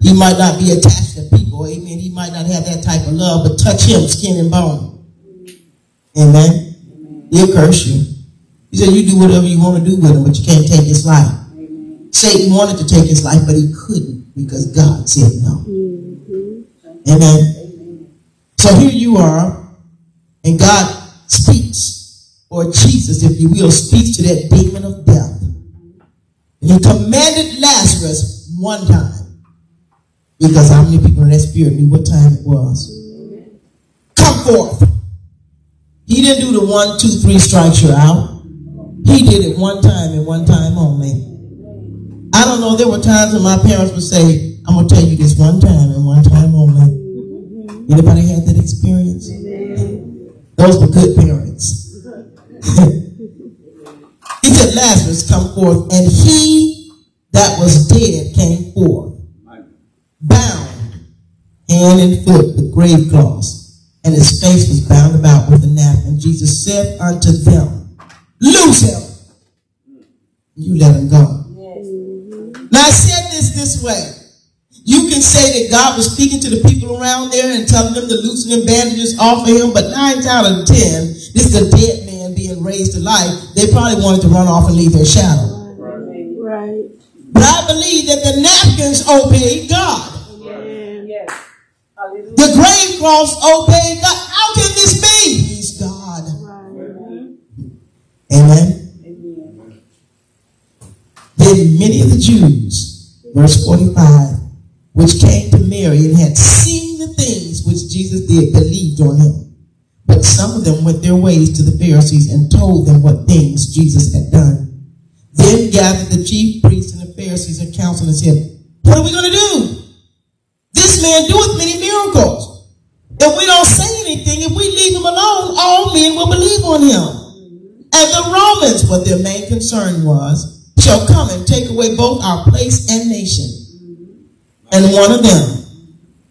He might not be attached to people, amen. He might not have that type of love, but touch him, skin and bone. Amen. He'll curse you. He said, you do whatever you want to do with him, but you can't take his life. Satan wanted to take his life, but he couldn't because God said no. Mm-hmm. Amen. So here you are, and God speaks, or Jesus, if you will, speaks to that demon of death. And he commanded Lazarus one time, because how many people in that spirit knew what time it was? Come forth. He didn't do the one, two, three strikes you out. He did it one time and one time only. I don't know, there were times when my parents would say, I'm going to tell you this one time and one time only. Anybody had that experience? Those were good parents. he said, Lazarus, come forth. And he that was dead came forth, bound hand and foot with grave cloths, and his face was bound about with a nap. And Jesus said unto them, Loose him. You let him go. Now I said this this way. You can say that God was speaking to the people around there and telling them to loosen them bandages off of him, but nine out of ten, this is a dead man being raised to life. They probably wanted to run off and leave their shadow. Right. But I believe that the napkins obeyed God. Yes. Hallelujah. The grave cloths obeyed God. How can this be? Amen. Amen. Then many of the Jews, verse 45, which came to Mary and had seen the things which Jesus did, believed on him. But some of them went their ways to the Pharisees and told them what things Jesus had done. Then gathered the chief priests and the Pharisees and council and said, What are we going to do? This man doeth many miracles. If we don't say anything, if we leave him alone, all men will believe on him. And the Romans, what their main concern was, shall come and take away both our place and nation. And one of them,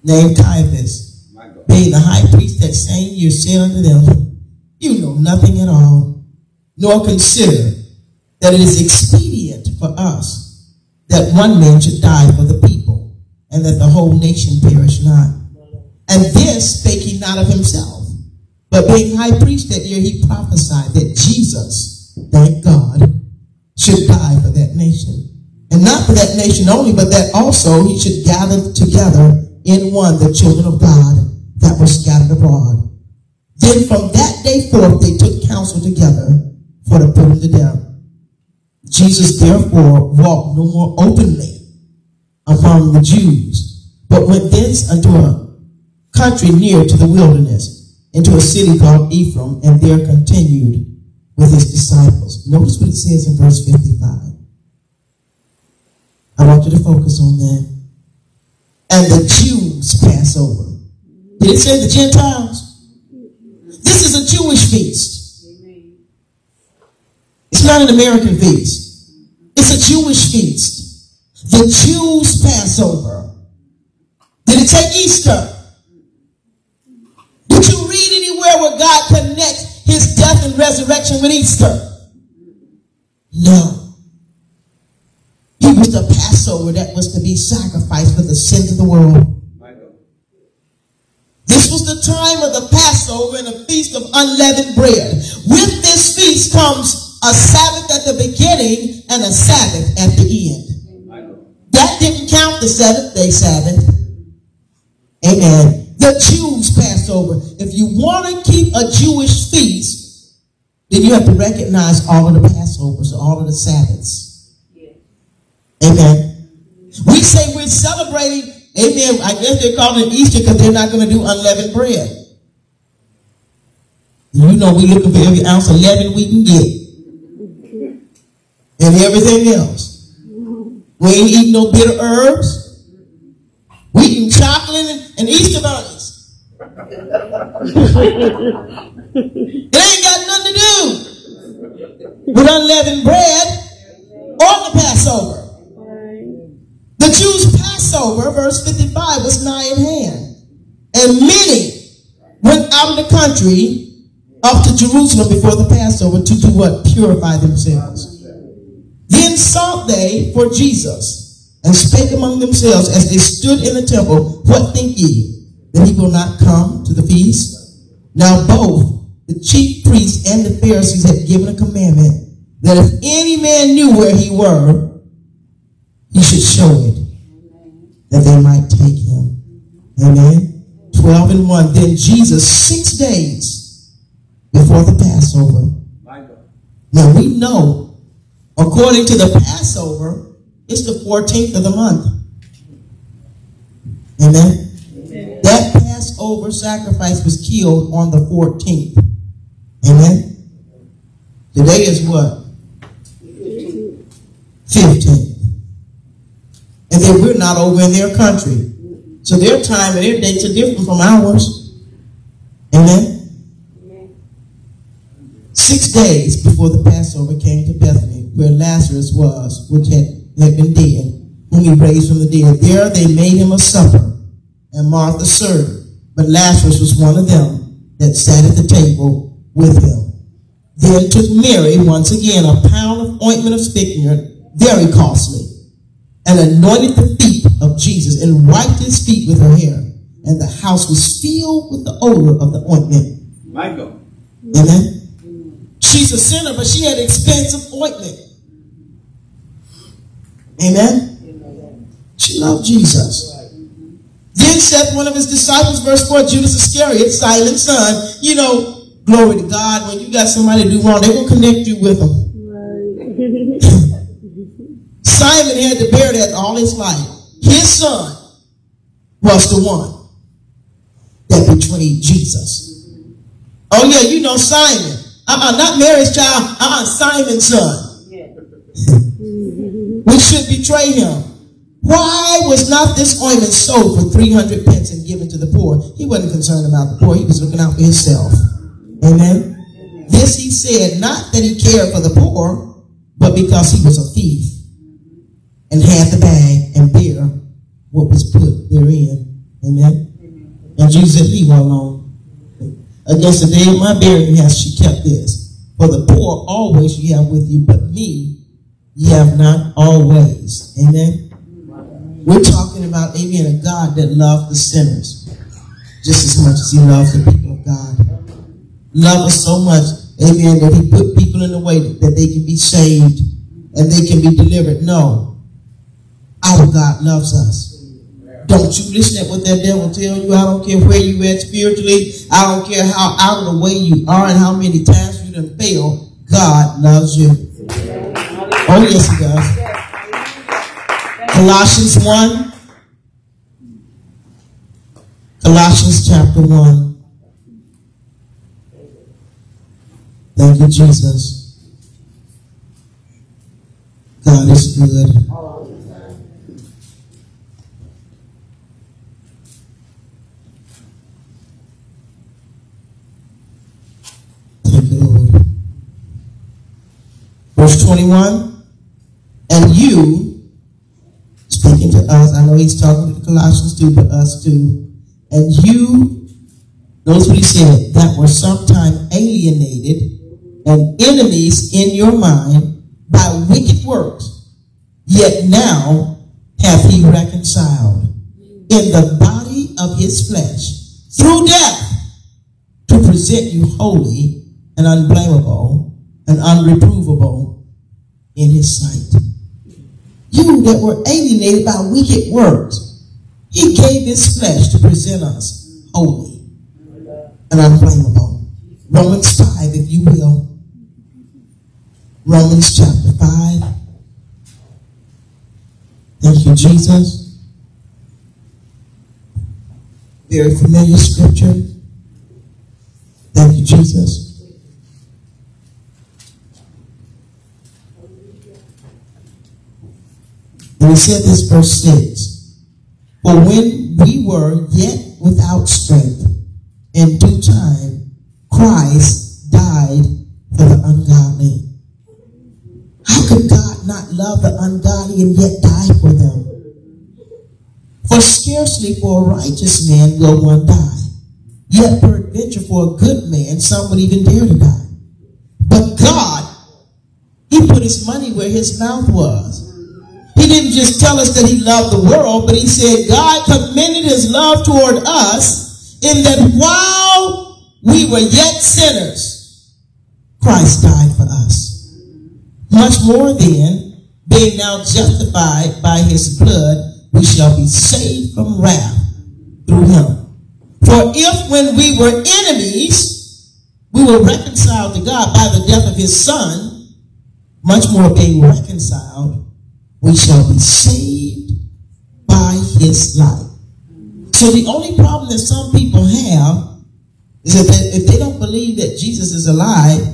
named Caiaphas, being the high priest that same year, said unto them, You know nothing at all, nor consider that it is expedient for us that one man should die for the people, and that the whole nation perish not. And this spake he not of himself, but being high priest that year, he prophesied that Jesus, thank God, should die for that nation. And not for that nation only, but that also he should gather together in one the children of God that were scattered abroad. Then from that day forth they took counsel together for to put him to death. Jesus therefore walked no more openly among the Jews, but went thence unto a country near to the wilderness, into a city called Ephraim, and there continued with his disciples. Notice what it says in verse 55. I want you to focus on that. And the Jews pass over. Did it say the Gentiles? This is a Jewish feast. It's not an American feast. It's a Jewish feast. The Jews Passover. Did it take Easter? Resurrection with Easter? No. He was the Passover that was to be sacrificed for the sins of the world. This was the time of the Passover and the feast of unleavened bread. With this feast comes a Sabbath at the beginning and a Sabbath at the end. That didn't count the seventh day Sabbath. Amen. The Jews Passover. If you want to keep a Jewish feast, then you have to recognize all of the Passovers, all of the Sabbaths. Amen. We say we're celebrating, amen. I guess they're calling it Easter because they're not going to do unleavened bread. You know we're looking for every ounce of leaven we can get. And everything else. We ain't eating no bitter herbs. We eating chocolate and, and Easter bunnies. it ain't got nothing to do with unleavened bread on the Passover. The Jews' Passover, verse 55, was nigh at hand. And many went out of the country up to Jerusalem before the Passover to do what? Purify themselves. Then sought they for Jesus and spake among themselves as they stood in the temple, What think ye? That he will not come to the feast? Now both the chief priests and the Pharisees had given a commandment that if any man knew where he were, he should show it, that they might take him. Amen. 12 and 1. Then Jesus, six days before the Passover. Now we know, according to the Passover, it's the 14th of the month. Amen. That Passover sacrifice was killed on the 14th. Amen. Today is what? 15. And then we're not over in their country. So their time and their dates are different from ours. Amen. Six days before the Passover came to Bethany, where Lazarus was, which had, had been dead, whom he raised from the dead. There they made him a supper, and Martha served. But Lazarus was one of them that sat at the table with him. Then took Mary once again a pound of ointment of spikenard, very costly, and anointed the feet of Jesus and wiped his feet with her hair. And the house was filled with the odor of the ointment. Michael. Amen. She's a sinner, but she had expensive ointment. Amen. She loved Jesus. Then said one of his disciples, verse 4, Judas Iscariot, Simon's son, you know, glory to God, when you got somebody to do wrong, they will connect you with them. Right. Simon had to bear that all his life. His son was the one that betrayed Jesus. Oh yeah, you know Simon. Uh-uh, not Mary's child. Uh-uh, Simon's son. we should betray him. Why was not this ointment sold for 300 pence and given to the poor? He wasn't concerned about the poor. He was looking out for himself. Amen. This he said, not that he cared for the poor, but because he was a thief and had the bag and bear what was put therein. Amen. And Jesus said, leave her alone. Against the day of my burial has she kept this. For the poor always you have with you, but me you have not always. Amen. We're talking about, amen, a God that loved the sinners just as much as he loves the people of God. Love us so much, amen, that he put people in the way that, they can be saved and they can be delivered. No. Our God loves us. Don't you listen to what that devil tell you. I don't care where you at spiritually. I don't care how out of the way you are and how many times you done failed. God loves you. Oh, yes, he does. Colossians 1. Colossians chapter 1. Thank you, Jesus. God is good. Thank you, Lord. Verse 21. And you, speaking to us, I know he's talking to the Colossians too, but us too. And you, notice what he said, that were sometime alienated and enemies in your mind by wicked works, yet now hath he reconciled in the body of his flesh through death to present you holy and unblameable and unreprovable in his sight. You that were alienated by wicked works, he gave his flesh to present us holy and unblameable. Romans 5, if you will. Romans chapter 5. Thank you, Jesus. Very familiar scripture. Thank you, Jesus. And he said this verse 6. For when we were yet without strength, in due time, Christ died for the ungodly. God not love the ungodly and yet die for them? For scarcely for a righteous man will one die. Yet peradventure for a good man, some would even dare to die. But God, He put His money where His mouth was. He didn't just tell us that He loved the world, but He said God commended His love toward us in that while we were yet sinners, Christ died for us. Much more then, being now justified by His blood, we shall be saved from wrath through Him. For if when we were enemies, we were reconciled to God by the death of his son, much more being reconciled, we shall be saved by his life. So the only problem that some people have is that if they don't believe that Jesus is alive,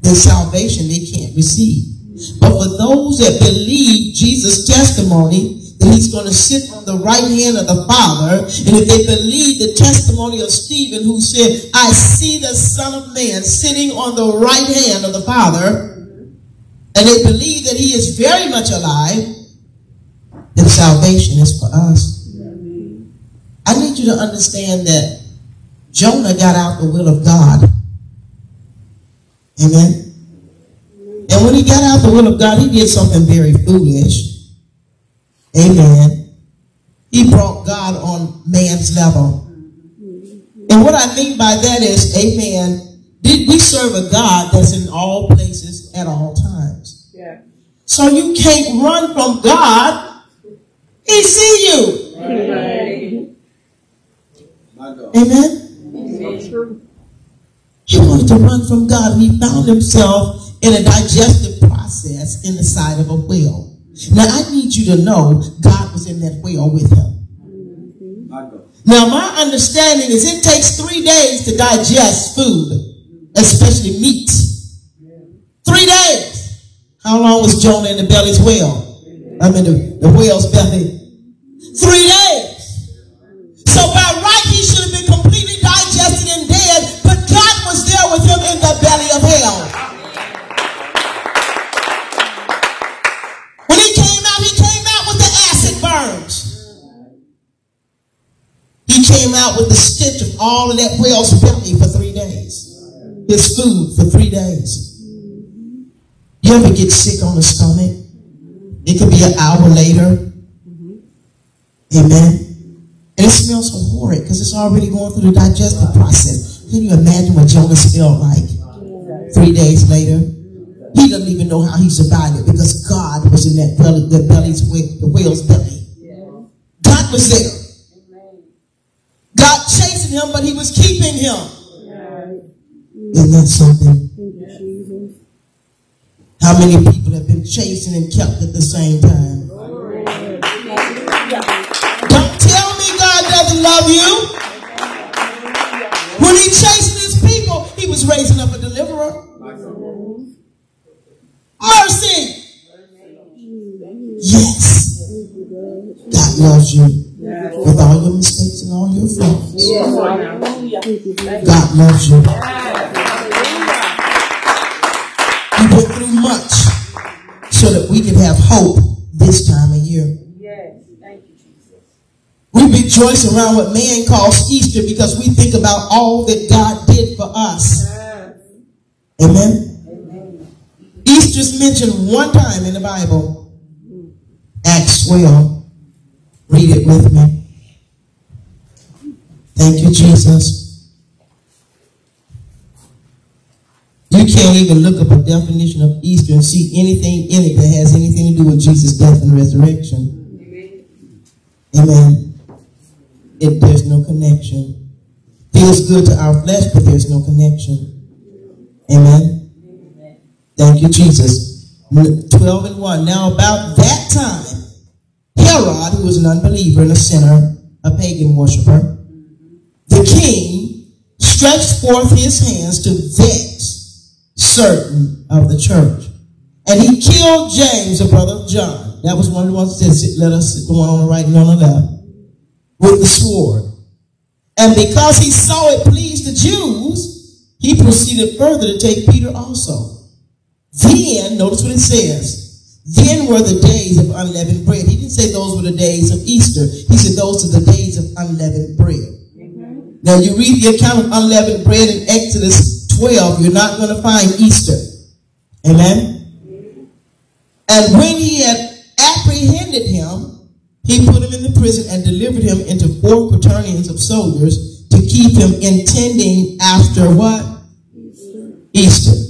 then salvation they can't receive. But for those that believe Jesus' testimony, that he's going to sit on the right hand of the Father, and if they believe the testimony of Stephen, who said, I see the Son of Man sitting on the right hand of the Father, and they believe that he is very much alive, then salvation is for us. I need you to understand that Jonah got out the will of God. Amen. And when he got out the will of God, he did something very foolish. Amen. He brought God on man's level. And what I mean by that is, amen, Did we serve a God that's in all places at all times. Yeah. So you can't run from God. He see you. Amen. Amen. He wanted to run from God and he found himself in a digestive process in the side of a whale. Now, I need you to know God was in that whale with him. Now, my understanding is it takes three days to digest food, especially meat. Three days. How long was Jonah in the belly's whale? I mean, the, the whale's belly. Three days. Came out with the stench of all of that whale's belly for three days. His food for three days. You ever get sick on the stomach? It could be an hour later. Amen. And it smells so horrid because it's already going through the digestive process. Can you imagine what Jonah smelled like three days later? He doesn't even know how he survived it because God was in that belly, the belly's the whale's belly. God was there. Him, but he was keeping him. Isn't that something? How many people have been chasing and kept at the same time? Don't tell me God doesn't love you. When he chased his people, he was raising up a deliverer. Mercy. Yes. God loves you with all your mistakes and all your flaws. God loves you. He went through much so that we can have hope this time of year. We rejoice around what man calls Easter because we think about all that God did for us. Amen. Amen. Easter's mentioned one time in the Bible. Acts 12. Read it with me. Thank you, Jesus. You can't even look up a definition of Easter and see anything in it that has anything to do with Jesus' death and resurrection. Amen. Amen. It, there's no connection. Feels good to our flesh, but there's no connection. Amen. Thank you, Jesus. 12 and 1. Now, about that time, Who was an unbeliever and a sinner, a pagan worshiper, the king stretched forth his hands to vex certain of the church. And he killed James, the brother of John. That was one of the ones that said, let us sit the one on the right and on the left, with the sword. And because he saw it pleased the Jews, he proceeded further to take Peter also. Then, notice what it says, then were the days of unleavened bread. He didn't say those were the days of Easter. He said those are the days of unleavened bread. Mm-hmm. Now you read the account of unleavened bread in Exodus 12, you're not going to find Easter. Amen? Mm-hmm. And when he had apprehended him, he put him in the prison and delivered him into four quaternions of soldiers to keep him intending after what? Easter. Easter.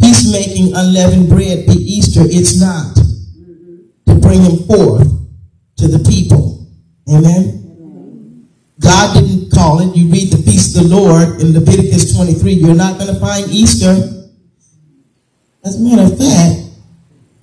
He's making unleavened bread be Easter. It's not. To bring him forth to the people. Amen. God didn't call it. You read the feast of the Lord in Leviticus 23. You're not going to find Easter. As a matter of fact,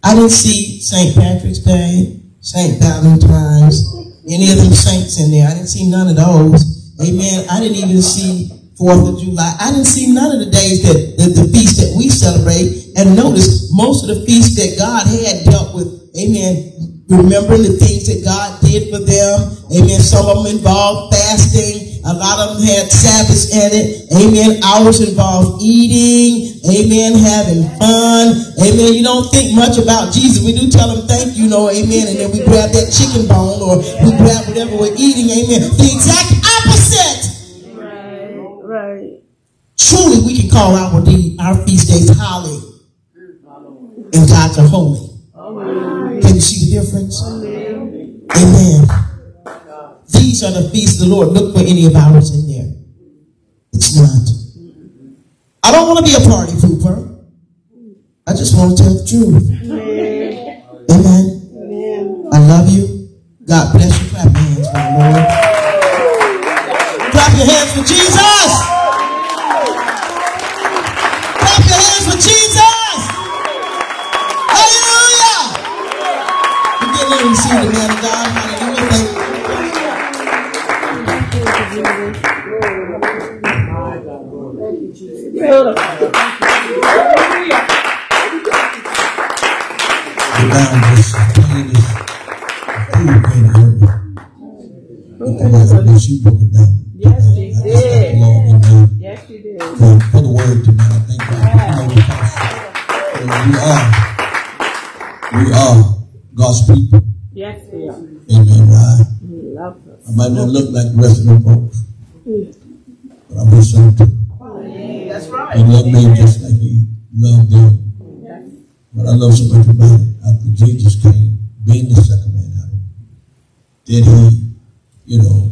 I didn't see St. Patrick's Day, St. Valentine's, any of them saints in there. I didn't see none of those. Amen. I didn't even see Fourth of July. I didn't see none of the days that, that the feast that we celebrate. And notice most of the feasts that God had dealt with, amen, remembering the things that God did for them. Amen. Some of them involved fasting. A lot of them had Sabbaths in it. Amen. Ours involved eating. Amen. Having fun. Amen. You don't think much about Jesus. We do tell him thank you, no, amen. And then we grab that chicken bone or we grab whatever we're eating. Amen. The exact opposite. Right, right. Truly, we can call our, our feast days holy. And God's are holy. Can you see the difference? Amen. These are the feasts of the Lord. Look for any of ours in there. It's not. I don't want to be a party pooper. I just want to tell the truth. Amen. I love you. God bless you. Clap your hands for the Lord. Clap your hands for Jesus. To see the man of God. Hallelujah. Thank you. Down. Yes, you did. for, the word tonight. I thank God. Uh, God's people. Yes, we are. Amen. I, He loves us. I might not look like the rest of them folks, but I'm his son too. That's right. He loved me just like he loved them. But I love so much about it. After Jesus came, being the second man out, then he, you know,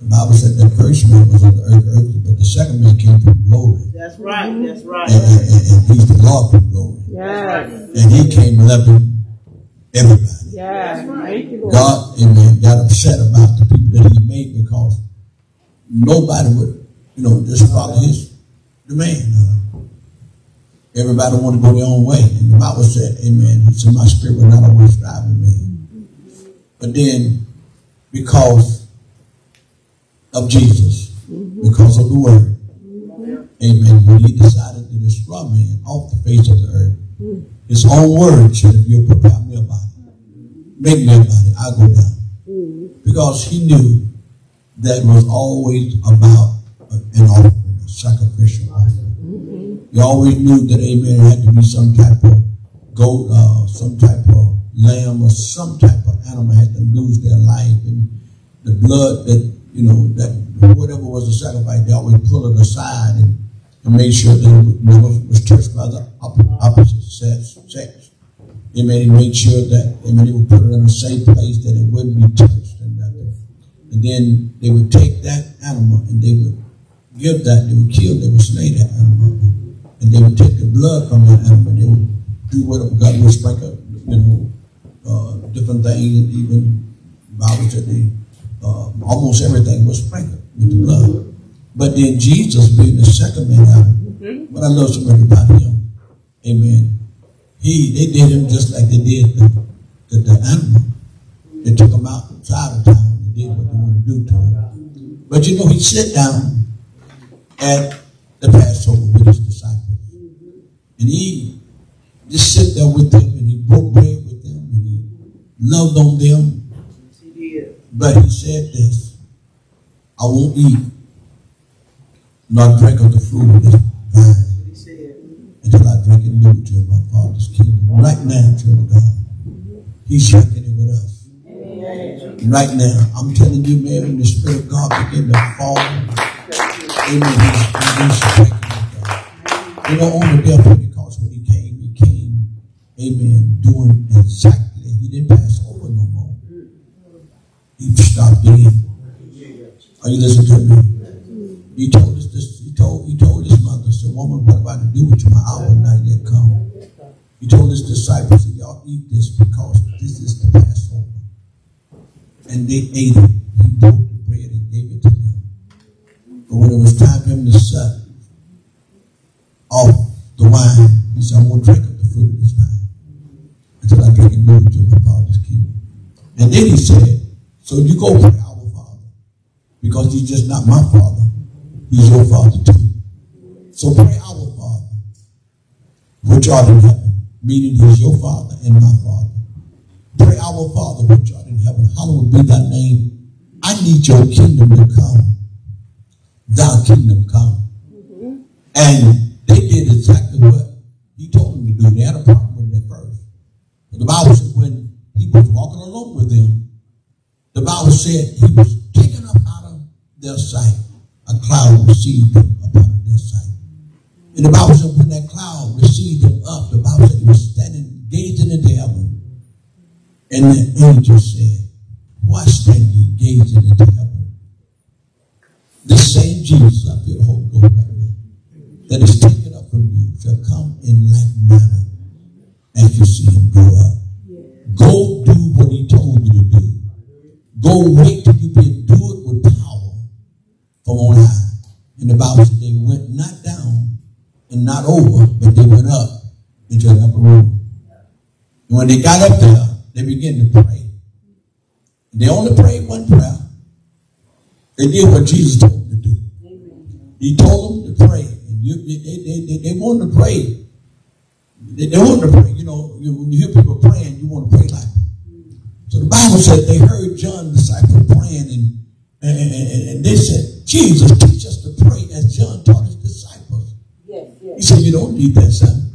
the Bible said that first man was on the earth earthly, but the second man came from glory. That's right. That's right. And, and, and, and he's the Lord from glory. Yes. And he came loving everybody. God, amen, got upset about the people that he made because nobody would, you know, just follow his demand. Uh, everybody want to go their own way. And the Bible said, amen, he said, my spirit will not always strive with me. But then, because of Jesus, because of the word, amen, when he decided to destroy man off the face of the earth, his own word said, if you'll prepare me a body, make me a body, I'll go down. Because he knew that it was always about an offering, a sacrificial offering. He always knew that, amen, had to be some type of goat, uh, some type of lamb, or some type of animal had to lose their life. And the blood that, you know, that whatever was the sacrifice, they always pull it aside and, and make sure that it never was touched by the op- opposite sex. sex. Amen. He made sure that, amen, he would put it in a safe place that it wouldn't be touched and nothing. And then they would take that animal and they would give that, they would kill, they would slay that animal. And they would take the blood from that animal. They would do whatever God would sprinkle, you know, uh, different things, even Bible said they, uh, almost everything was sprinkled with the blood. But then Jesus being the second man out, what I love so much about him, amen. He, they did him just like they did the, the, the animal. They took him outside of town and did what they wanted to do to him. But you know, he sat down at the Passover with his disciples. And he just sat there with them and he broke bread with them and he loved on them. But he said this, I won't eat nor drink of the fruit of this vine. Until I drink it new to my Father's kingdom. Right now, children of God, He's shaking it with us. Right now, I'm telling you, man, when the Spirit of God begin to fall, amen, He's, he's shaking it with us. You know, on the day of Pentecost, when He came, He came, amen, doing exactly, He didn't pass over no more. He stopped in. Are you listening to me? He told us this. He told he told his mother, "said Woman, what am I to do with you? My hour not yet come." He told his disciples, said, "Y'all eat this because this is the Passover." And they ate it. He broke the bread and gave it to them. But when it was time for him to suck off the wine, he said, "I won't drink of the fruit of this vine until I drink it new to my Father's kingdom." And then he said, "So you go pray, our Father." because he's just not my father. He's your Father too. So pray our Father, which art in heaven, meaning He's your Father and my Father. Pray our Father, which art in heaven, hallowed be thy name. I need your kingdom to come. Thy kingdom come. Mm-hmm. And they did exactly what he told them to do. They had a problem with it at first. But the Bible said when he was walking along with them, the Bible said he was taken up out of their sight. A cloud received him up out of their sight. And the Bible said when that cloud received him up, the Bible said he was standing, gazing into heaven. And the angel said, Why stand ye gazing into heaven? The same Jesus, I feel the Holy Ghost right now, that is taken up from you shall come in like manner as you see him grow up. Go do what he told you to do. Go wait till you be do it with power from on high. And the Bible said they went not and not over, but they went up into the upper room. And when they got up there, they began to pray. They only prayed one prayer. They did what Jesus told them to do. He told them to pray. And you, they, they, they, they wanted to pray. They, they wanted to pray. You know, you, when you hear people praying, you want to pray like them. So the Bible said they heard John the disciple praying and, and, and, and they said, Jesus, teach us to pray as John taught his disciples. He said, you don't need that, son.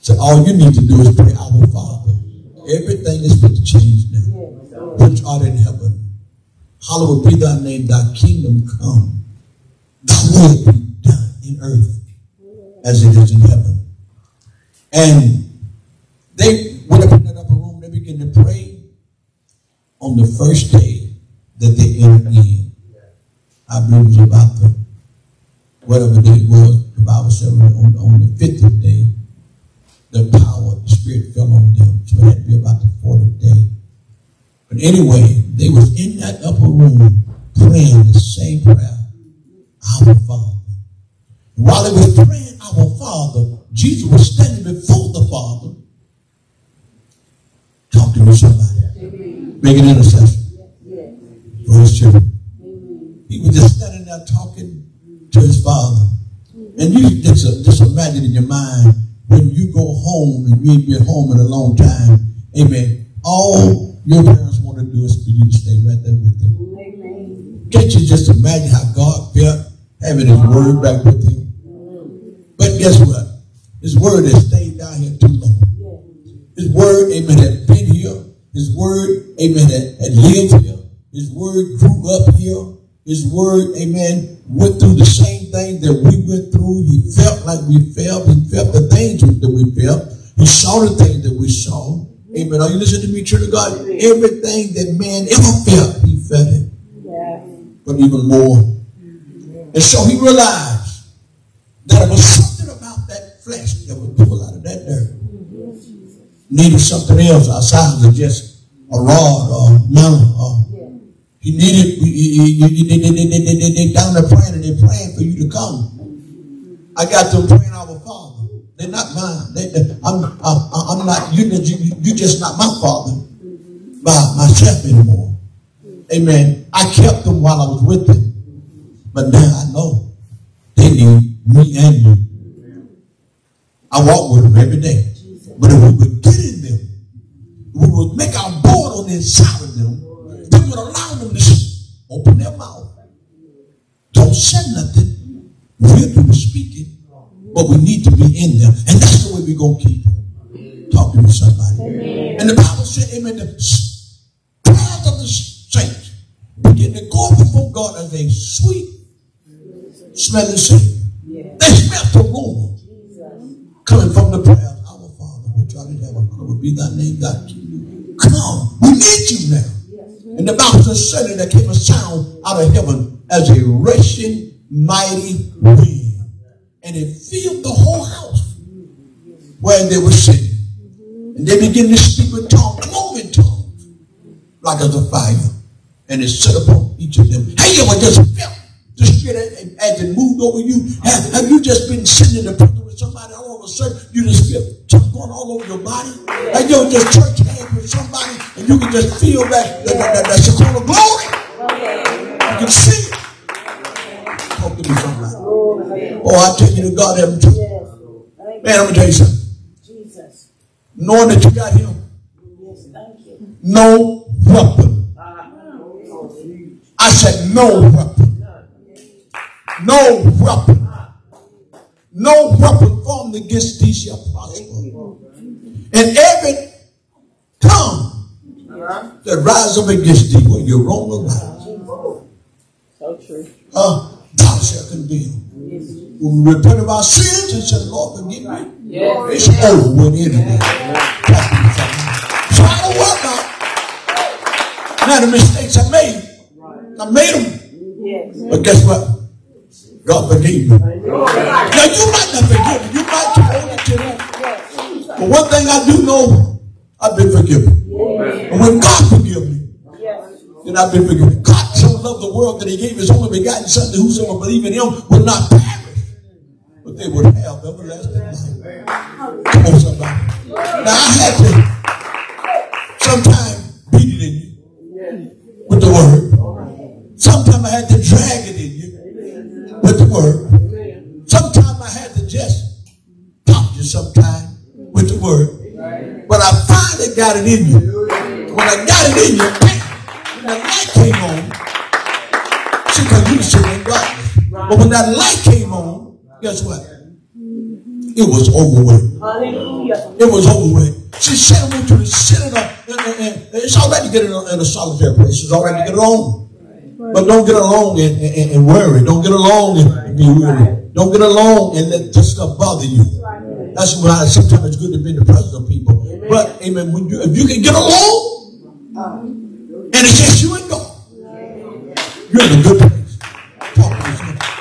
So all you need to do is pray, our Father. Everything is fit to change now. Which art in heaven. Hallowed be thy name, thy kingdom come. Thy will be done in earth as it is in heaven. And they went up in that upper room, they began to pray on the first day that they entered in. I believe it was about the whatever day it was, the Bible said on, on the 50th day, the power of the Spirit fell on them. So it had to be about the 40th day. But anyway, they was in that upper room praying the same prayer, Our Father. While they was praying Our Father, Jesus was standing before the Father. Talk to me, somebody. Make an intercession for his children. He was just standing there talking to his father. And you just, uh, just imagine in your mind when you go home and you ain't been home in a long time. Amen. All your parents want to do is for you to stay right there with them. Can't you just imagine how God felt having his word back with him? But guess what? His word has stayed down here too long. His word, amen, had been here. His word, amen, had, had lived here. His word grew up here. His word, amen, went through the same thing that we went through. He felt like we felt. He felt the things that we felt. He saw the things that we saw. Amen. Are you listening to me, children of God? Everything that man ever felt, he felt it. But even more. And so he realized that it was something about that flesh that would pull out of that dirt. Mm-hmm. Needed something else outside of just a rod or a mountain or he needed, they, they, they, they, down there praying and they're praying for you to come. I got them praying our Father. They're not mine. They, I'm, I'm, I'm not, you, you, you just not my Father by myself anymore. Amen. I kept them while I was with them. But now I know they need me and you. I walk with them every day. But if we would get in them, we would make our board on the inside of them, we would allow them to open their mouth. Don't say nothing. We'll do speaking, but we need to be in them. And that's the way we're going to keep them. Talk to me, somebody. Amen. And the Bible said, Amen, the prayers of the saints begin to go before God as a sweet smelling Savior. They smell the aroma coming from the prayer of our Father, which art in heaven. Hallowed be thy name, thy kingdom. Come, we need you now. And the Bible says, suddenly there came a sound out of heaven as a rushing mighty wind. And it filled the whole house where they were sitting. And they began to speak with tongues, cloven tongues, like as a fire. And it set upon each of them. Have you ever just felt the spirit as it moved over you? Have, have you just been sitting in the somebody a sudden you just feel tongues going all over your body? And you're just church hands with somebody and you can just feel that, that, that, that Shekinah glory. You can see it. me something like that. Oh, I take you to God every time. Man, I'm gonna tell you something. Knowing that you got him. Yes, thank you. No weapon. I said no weapon. No weapon. No weapon formed against thee shall prosper. And every tongue that rise up against thee, whether you're wrong or right, So true. uh, thou shalt condemn. When we repent of our sins and say, Lord, forgive me, it's over with anyway. So I don't worry about now the mistakes I made. I made them. But guess what? God forgave me. Now you might not forgive me. You might hold it to that. But one thing I do know, I've been forgiven. And when God forgive me, then I've been forgiven. God so loved the world that he gave his only begotten son that whosoever believe in him will not perish, but they would have everlasting life. Come on, somebody. Now I had to sometimes beat it in you with the word. Sometimes I had to drag it in you with the word. Sometimes I had to just talk to you sometime with the word. But I finally got it in you. When I got it in you, when that light came on, she you were sitting in darkness. But when that light came on, guess what? It was over with. It was over with. She want you to sit in a, in a, in, it's all right to get in a, in a solitary place. It's all right to get alone. But don't get along and, and, and worry. Don't get along and be weary. Don't get alone and let this stuff bother you. That's why sometimes it's good to be in the presence of people. But, amen, when you, if you can get along, and it's just you and God, you're in a good place.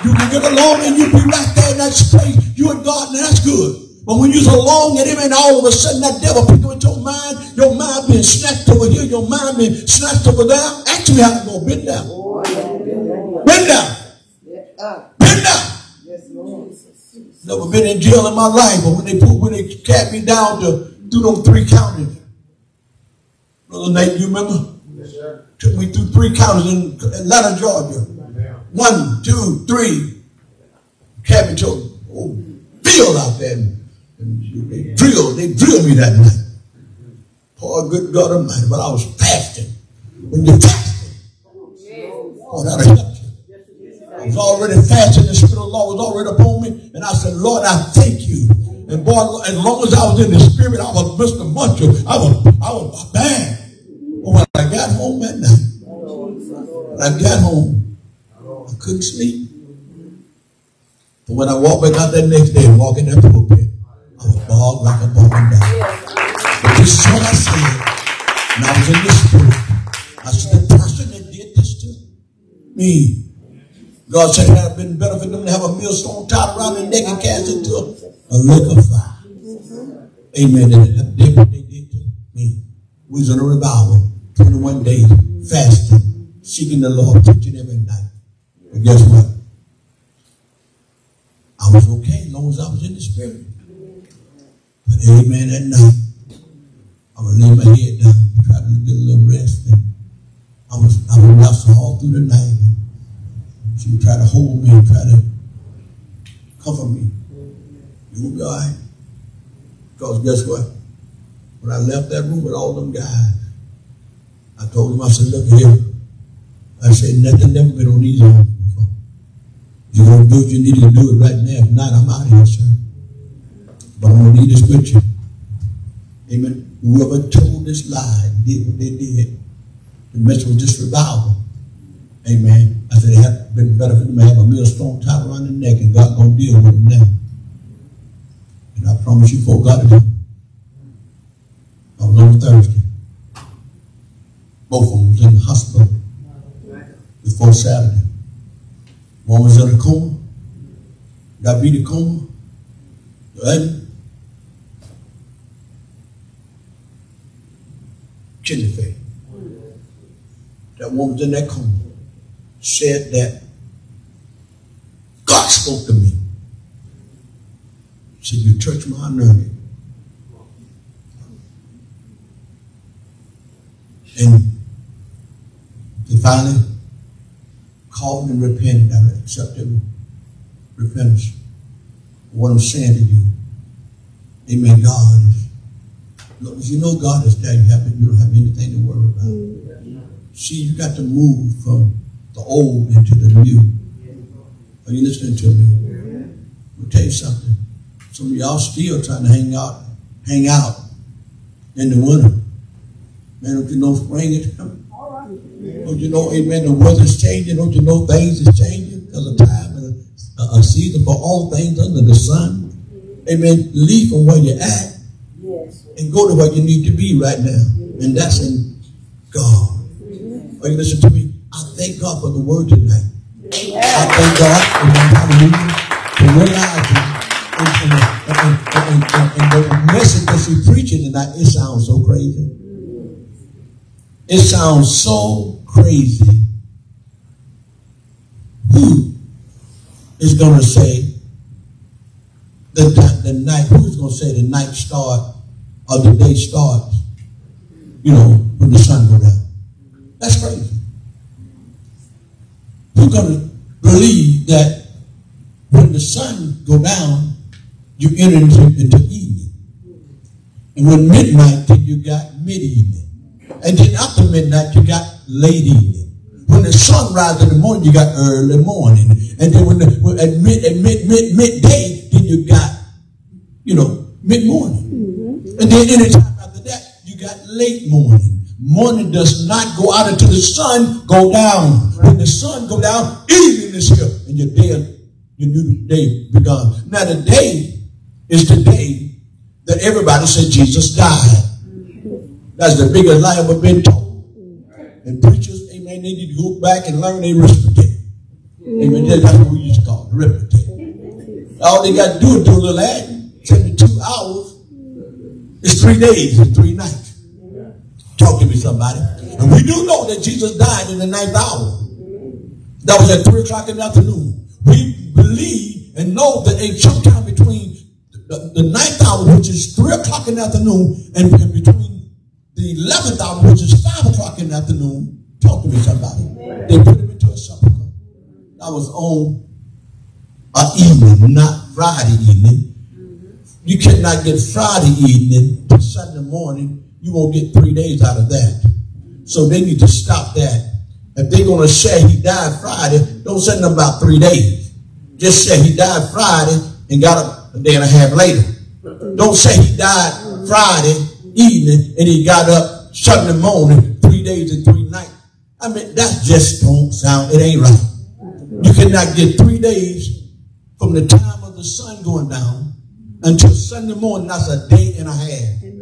You can get along and you be right there in that space, you and God, and that's good. But when you're alone and even all of a sudden that devil pick up your mind, your mind being snatched over here, your mind being snatched over there, actually have to go bend down. Bend down. Bend down. Never been in jail in my life, but when they put when they cat me down to do them three counties. Brother Nate, you remember? Yes, sir. Took me through three counties in Atlanta, Georgia. One, two, three. Cabin took oh, field out there. And, and they drilled, they drilled me that night. Poor good God Almighty, but I was fasting. When you fasting, oh, that'll help you. I was already fasting, the Spirit of the Lord was already upon me, and I said, Lord, I thank you. And boy, as long as I was in the Spirit, I was Mr. Muncher. I was, I was bad. But when I got home that night, when I got home, I couldn't sleep. But when I walked back out that next day walking that pulpit, I was bald like a barking dog. But this is what I said. And I was in the spirit. I said, the person that did this to me, God said it had been better for them to have a millstone tied around their neck and cast into a, a lake of fire. Mm-hmm. Amen. And what they did to me. We was in a revival, 21 days, fasting, seeking the Lord, preaching every night. But guess what? I was okay as long as I was in the spirit. But amen, at night, I would lay my head down, try to get a little rest. And I was I would wrestle all through the night. She would try to hold me and try to comfort me. You will be all right. Because guess what? When I left that room with all them guys, I told them, I said, look here. I said, nothing never been on these arms before. You're going to do what you need to do it right now. If not, I'm out of here, sir. But I'm going to need the scripture. Amen. Whoever told this lie did what they did The mess with this revival. Amen. I said it had been better for them to have a millstone tied around their neck and God gonna deal with them now. And I promise you, before God did. I was on Thursday. Both of them was in the hospital before Saturday. One was in a coma, a coma, and kidney failure. That woman was in that coma said that God spoke to me. Said, You touch my anointing. And they finally called and repented. I accepted repentance. What I'm saying to you, Amen. God is. If you know God is there, you have you don't have anything to worry about. Mm-hmm. See, you got to move from the old into the new. Are you listening to me? I'll tell you something. Some of y'all still trying to hang out, hang out in the winter. Man, don't you know spring is coming? Don't you know, amen, the weather's changing? Don't you know things is changing? Because of time and a, a season for all things under the sun. Amen. Leave from where you're at and go to where you need to be right now. And that's in God. Are you listening to me? I thank God for the word tonight. I thank God for the for realizing and, and, and, and, the message that she's preaching tonight, it sounds so crazy. It sounds so crazy. Who is going to say the, the night, who's going to say the night start or the day starts, you know, when the sun goes down? That's crazy. Who's going to believe that when the sun go down, you enter into, into evening. And when midnight, then you got mid-evening. And then after midnight, you got late evening. When the sun rises in the morning, you got early morning. And then when the, when, at mid, at mid, mid, midday, then you got, you know, mid-morning. Mm-hmm. And then anytime after that, you got late morning. Morning does not go out until the sun go down. When the sun go down, evening is here. And your day, your new day begun. Now the day is the day that everybody said Jesus died. That's the biggest lie ever been told. And preachers, amen, they need to go back and learn their arithmetic. Amen. That's what we used to call it, arithmetic. All they got to do is do a little add. 72 hours It's three days and three nights. Talk to me, somebody. And we do know that Jesus died in the ninth hour. That was at 3 o'clock in the afternoon. We believe and know that a sometime between the, the ninth hour, which is 3 o'clock in the afternoon, and, and between the 11th hour, which is 5 o'clock in the afternoon, talk to me somebody. They put him into a sepulchre. That was on an evening, not Friday evening. You cannot get Friday evening to Sunday morning. You won't get three days out of that. So they need to stop that. If they're going to say he died Friday, don't send them about three days. Just say he died Friday and got up a day and a half later. Don't say he died Friday evening and he got up Sunday morning, three days and three nights. I mean, that just don't sound, it ain't right. You cannot get three days from the time of the sun going down until Sunday morning. That's a day and a half.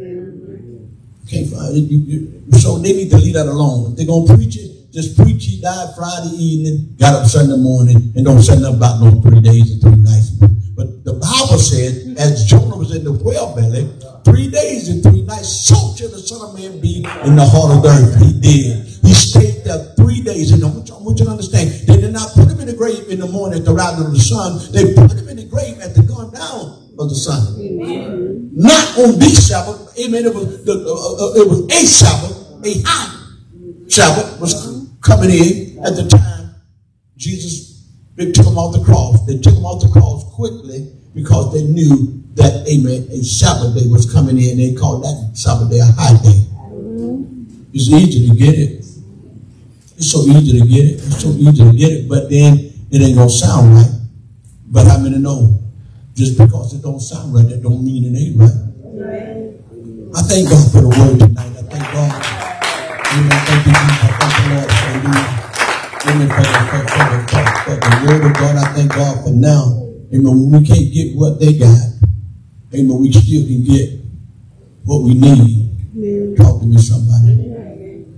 You, you, so they need to leave that alone. If they're going to preach it, just preach he died Friday evening, got up Sunday morning, and don't say nothing about no three days and three nights. But the Bible said, as Jonah was in the whale belly, three days and three nights, so shall the Son of Man be in the heart of the earth. He did. He stayed there three days. And I want you to understand, they did not put him in the grave in the morning at the rising of the sun. They put him in the grave at the going down of the sun. Amen. Not on this Sabbath. Amen. It was, the, uh, uh, it was a Sabbath, a high Sabbath was coming in at the time Jesus they took him off the cross. They took him off the cross quickly because they knew that, amen, a Sabbath day was coming in. They called that Sabbath day a high day. It's easy to get it. It's so easy to get it. It's so easy to get it, but then it ain't gonna sound right. But I'm gonna know. Just because it don't sound right, that don't mean it ain't right. I thank God for the word tonight. I thank God. Amen. Thank you, Jesus. I thank the Lord for Amen. For the, for, for, the, for, the word of God, I thank God for now. Amen. When we can't get what they got, amen, we still can get what we need. Amen. Talk to me, somebody.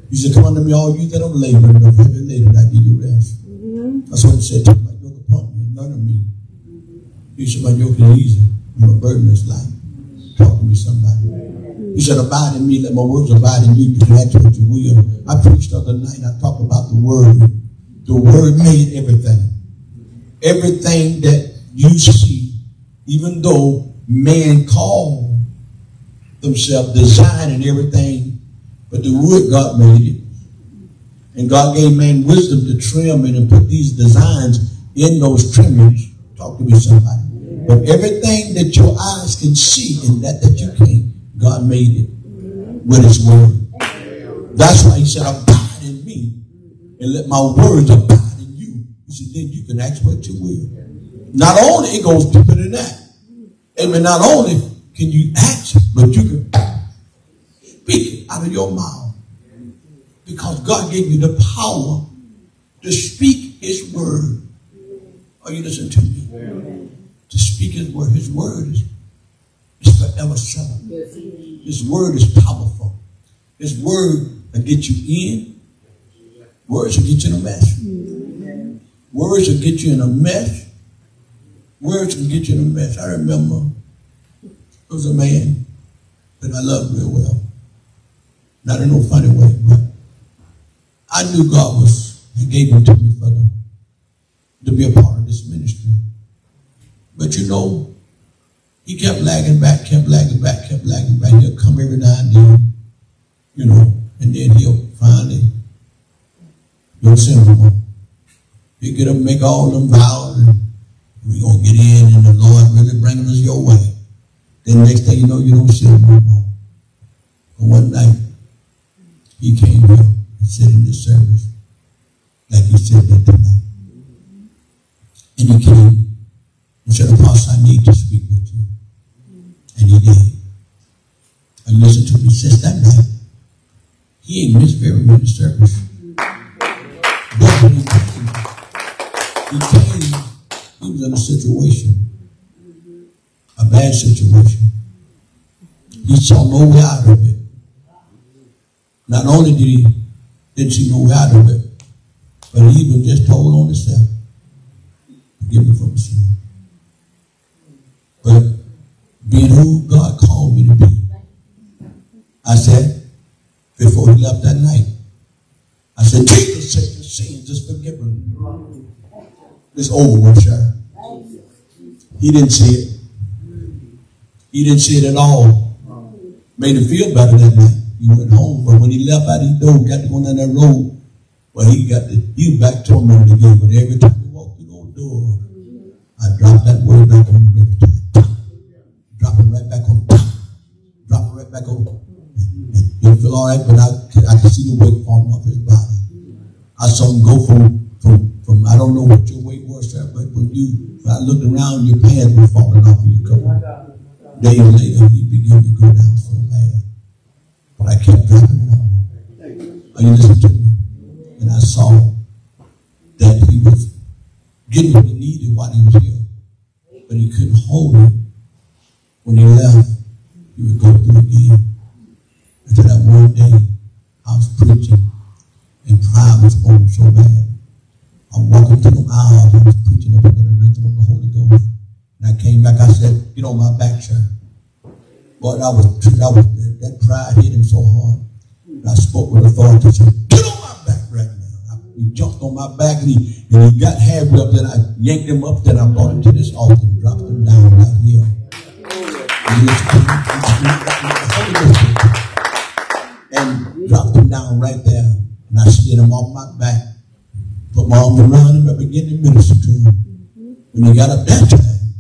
He said, Come unto me, all you that are laboring, no heavy laden, I give you rest. Mm-hmm. That's what he said. Take my yoke upon me, none of me. Said, My yoke is easy, my burden is light. Talk to me, somebody. He said, Abide in me, let my words abide in you, do that what you will. I preached the other night, I talked about the word. The word made everything. Everything that you see, even though man called themselves design and everything, but the wood God made it. And God gave man wisdom to trim and put these designs in those trimmings Talk to me, somebody. But everything that your eyes can see and that that you can't, God made it with His word. That's why He said, "Abide in me, and let my words abide in you." He said, "Then you can ask what you will." Not only it goes deeper than that. Amen. Not only can you ask, but you can speak out of your mouth because God gave you the power to speak His word. Are you listening to me? To speak His word. His word is, is forever settled. His word is powerful. His word will get you in. Words will get you in a mess. Words will get you in a mess. Words can get you in a mess. I remember there was a man that I loved real well. Not in no funny way, but I knew God was, He gave him to me for the, to be a part of this ministry. But you know, he kept lagging back, kept lagging back, kept lagging back. He'll come every now and then, you know, and then he'll finally, you'll send him home. He'll get up make all them vows, and we're going to get in, and the Lord really bringing us your way. Then next thing you know, you don't see him no more. But one night, he came here and said in the service, like he said that tonight. And he came and said, Apostle, I need to speak with you. And he did. And listen to me since that night. He ain't missed very many services. But when he came, he came, he was in a situation, a bad situation. He saw no way out of it. Not only did he didn't see no way out of it, but he even just told on himself. Forgive me for my sin. But being who God called me to be, I said, before he left that night, I said, Jesus said your sins is forgiven. It's over with, sir. He didn't see it. He didn't see it at all. Made him feel better that night. He went home, but when he left out his door, got to go down that road, well, he got the, he was back tormented again. But every time he walked through those door, I dropped that word back on him every time. Drop it right back on. Drop it right back on. He'll feel all right, but I, I can see the weight falling off his body. I saw him go from, from, from I don't know what your weight was, sir, but when you, when I looked around, your pants were falling off of your coat. Days later, he began to go down so bad. But I kept dropping it on him. Are you listening to me? And I saw that he was getting what he needed while he was here. But he couldn't hold it. When he left, he would go through again. Until that one day, I was preaching, and pride was on so bad. I walked into the aisles, I was preaching up under the anointing of the Holy Ghost. And I came back, I said, get on my back, sir. But I was, I was that pride hit him so hard. And I spoke with authority, said, get on my back right now. I, he jumped on my back and he, and he got halfway up, then I yanked him up, then I brought him to this altar and dropped him down right here. And, dropped him down right there. And I slid him off my back, put my arm around him, and began to minister to him. When he got up that time,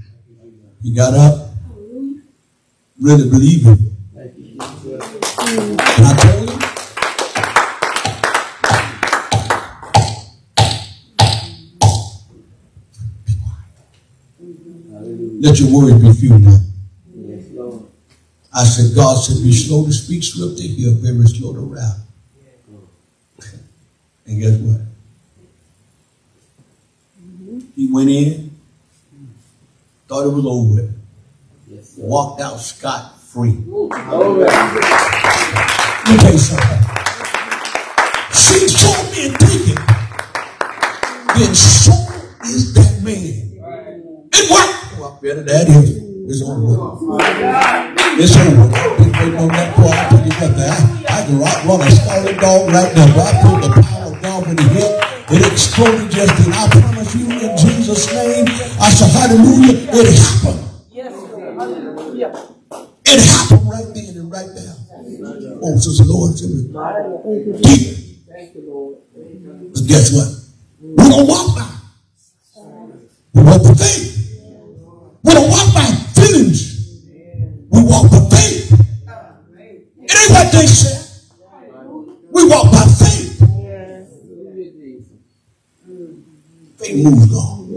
he got up, really believing. And I told him, let your words be few now. I said, God said, be slow to speak, slow to hear, very slow to wrath. And guess what? He went in, thought it was over walked out scot free. Let me tell you something. She told me and take it. Then so is that man. It worked. Well, better that is. It's over. with. It's over. Been waiting on that pour. I put up there. I, can rock, run a scarlet dog right now. But I feel the power of God when it hit. It exploded just then. I promise you in Jesus' name. I said hallelujah. It happened. It happened right then and right there. Oh, Sister Lord, Jimmy. Deep. But guess what? We're gonna walk by. We walk with faith. It ain't what they said. We walk by faith. Faith moves God.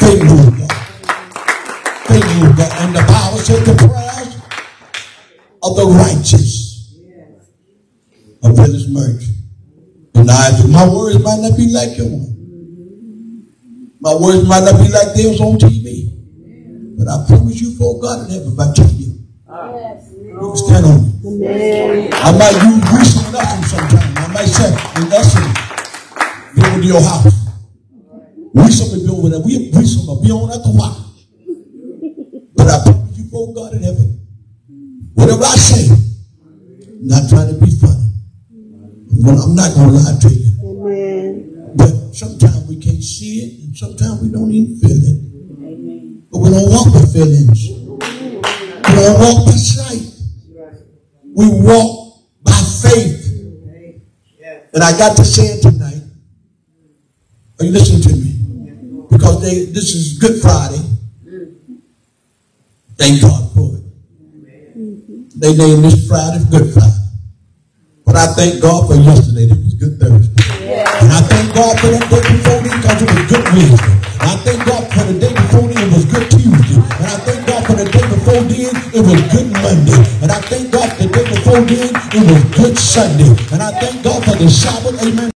Faith moves God. Faith moves God. And the Bible said the prayers of the righteous availeth much. And I, said, my words might not be like your one. My words might not be like theirs on TV. But I promise you, for God in heaven, if I tell you, can stand on. I might use grease and nothing sometimes. I might say, be over to your house. We somebody be over there. We we somebody be on after a while. But I promise you, for God in heaven, whatever I say, I'm not trying to be funny. Well, I'm not going to lie to you. But sometimes we can't see it, and sometimes we don't even feel it. But we don't walk by feelings. We don't walk by sight. We walk by faith. And I got to say it tonight. Are you listening to me? Because they, this is Good Friday. Thank God for it. They named this Friday Good Friday. But I thank God for yesterday. It was Good Thursday. And I thank God for that day before then because it was Good Wednesday. And I thank God for the day before then it was Good Tuesday. And I thank God for the day before then it was Good Monday. And I thank God for the day it was Good Sunday. And I thank God for the Sabbath. Amen.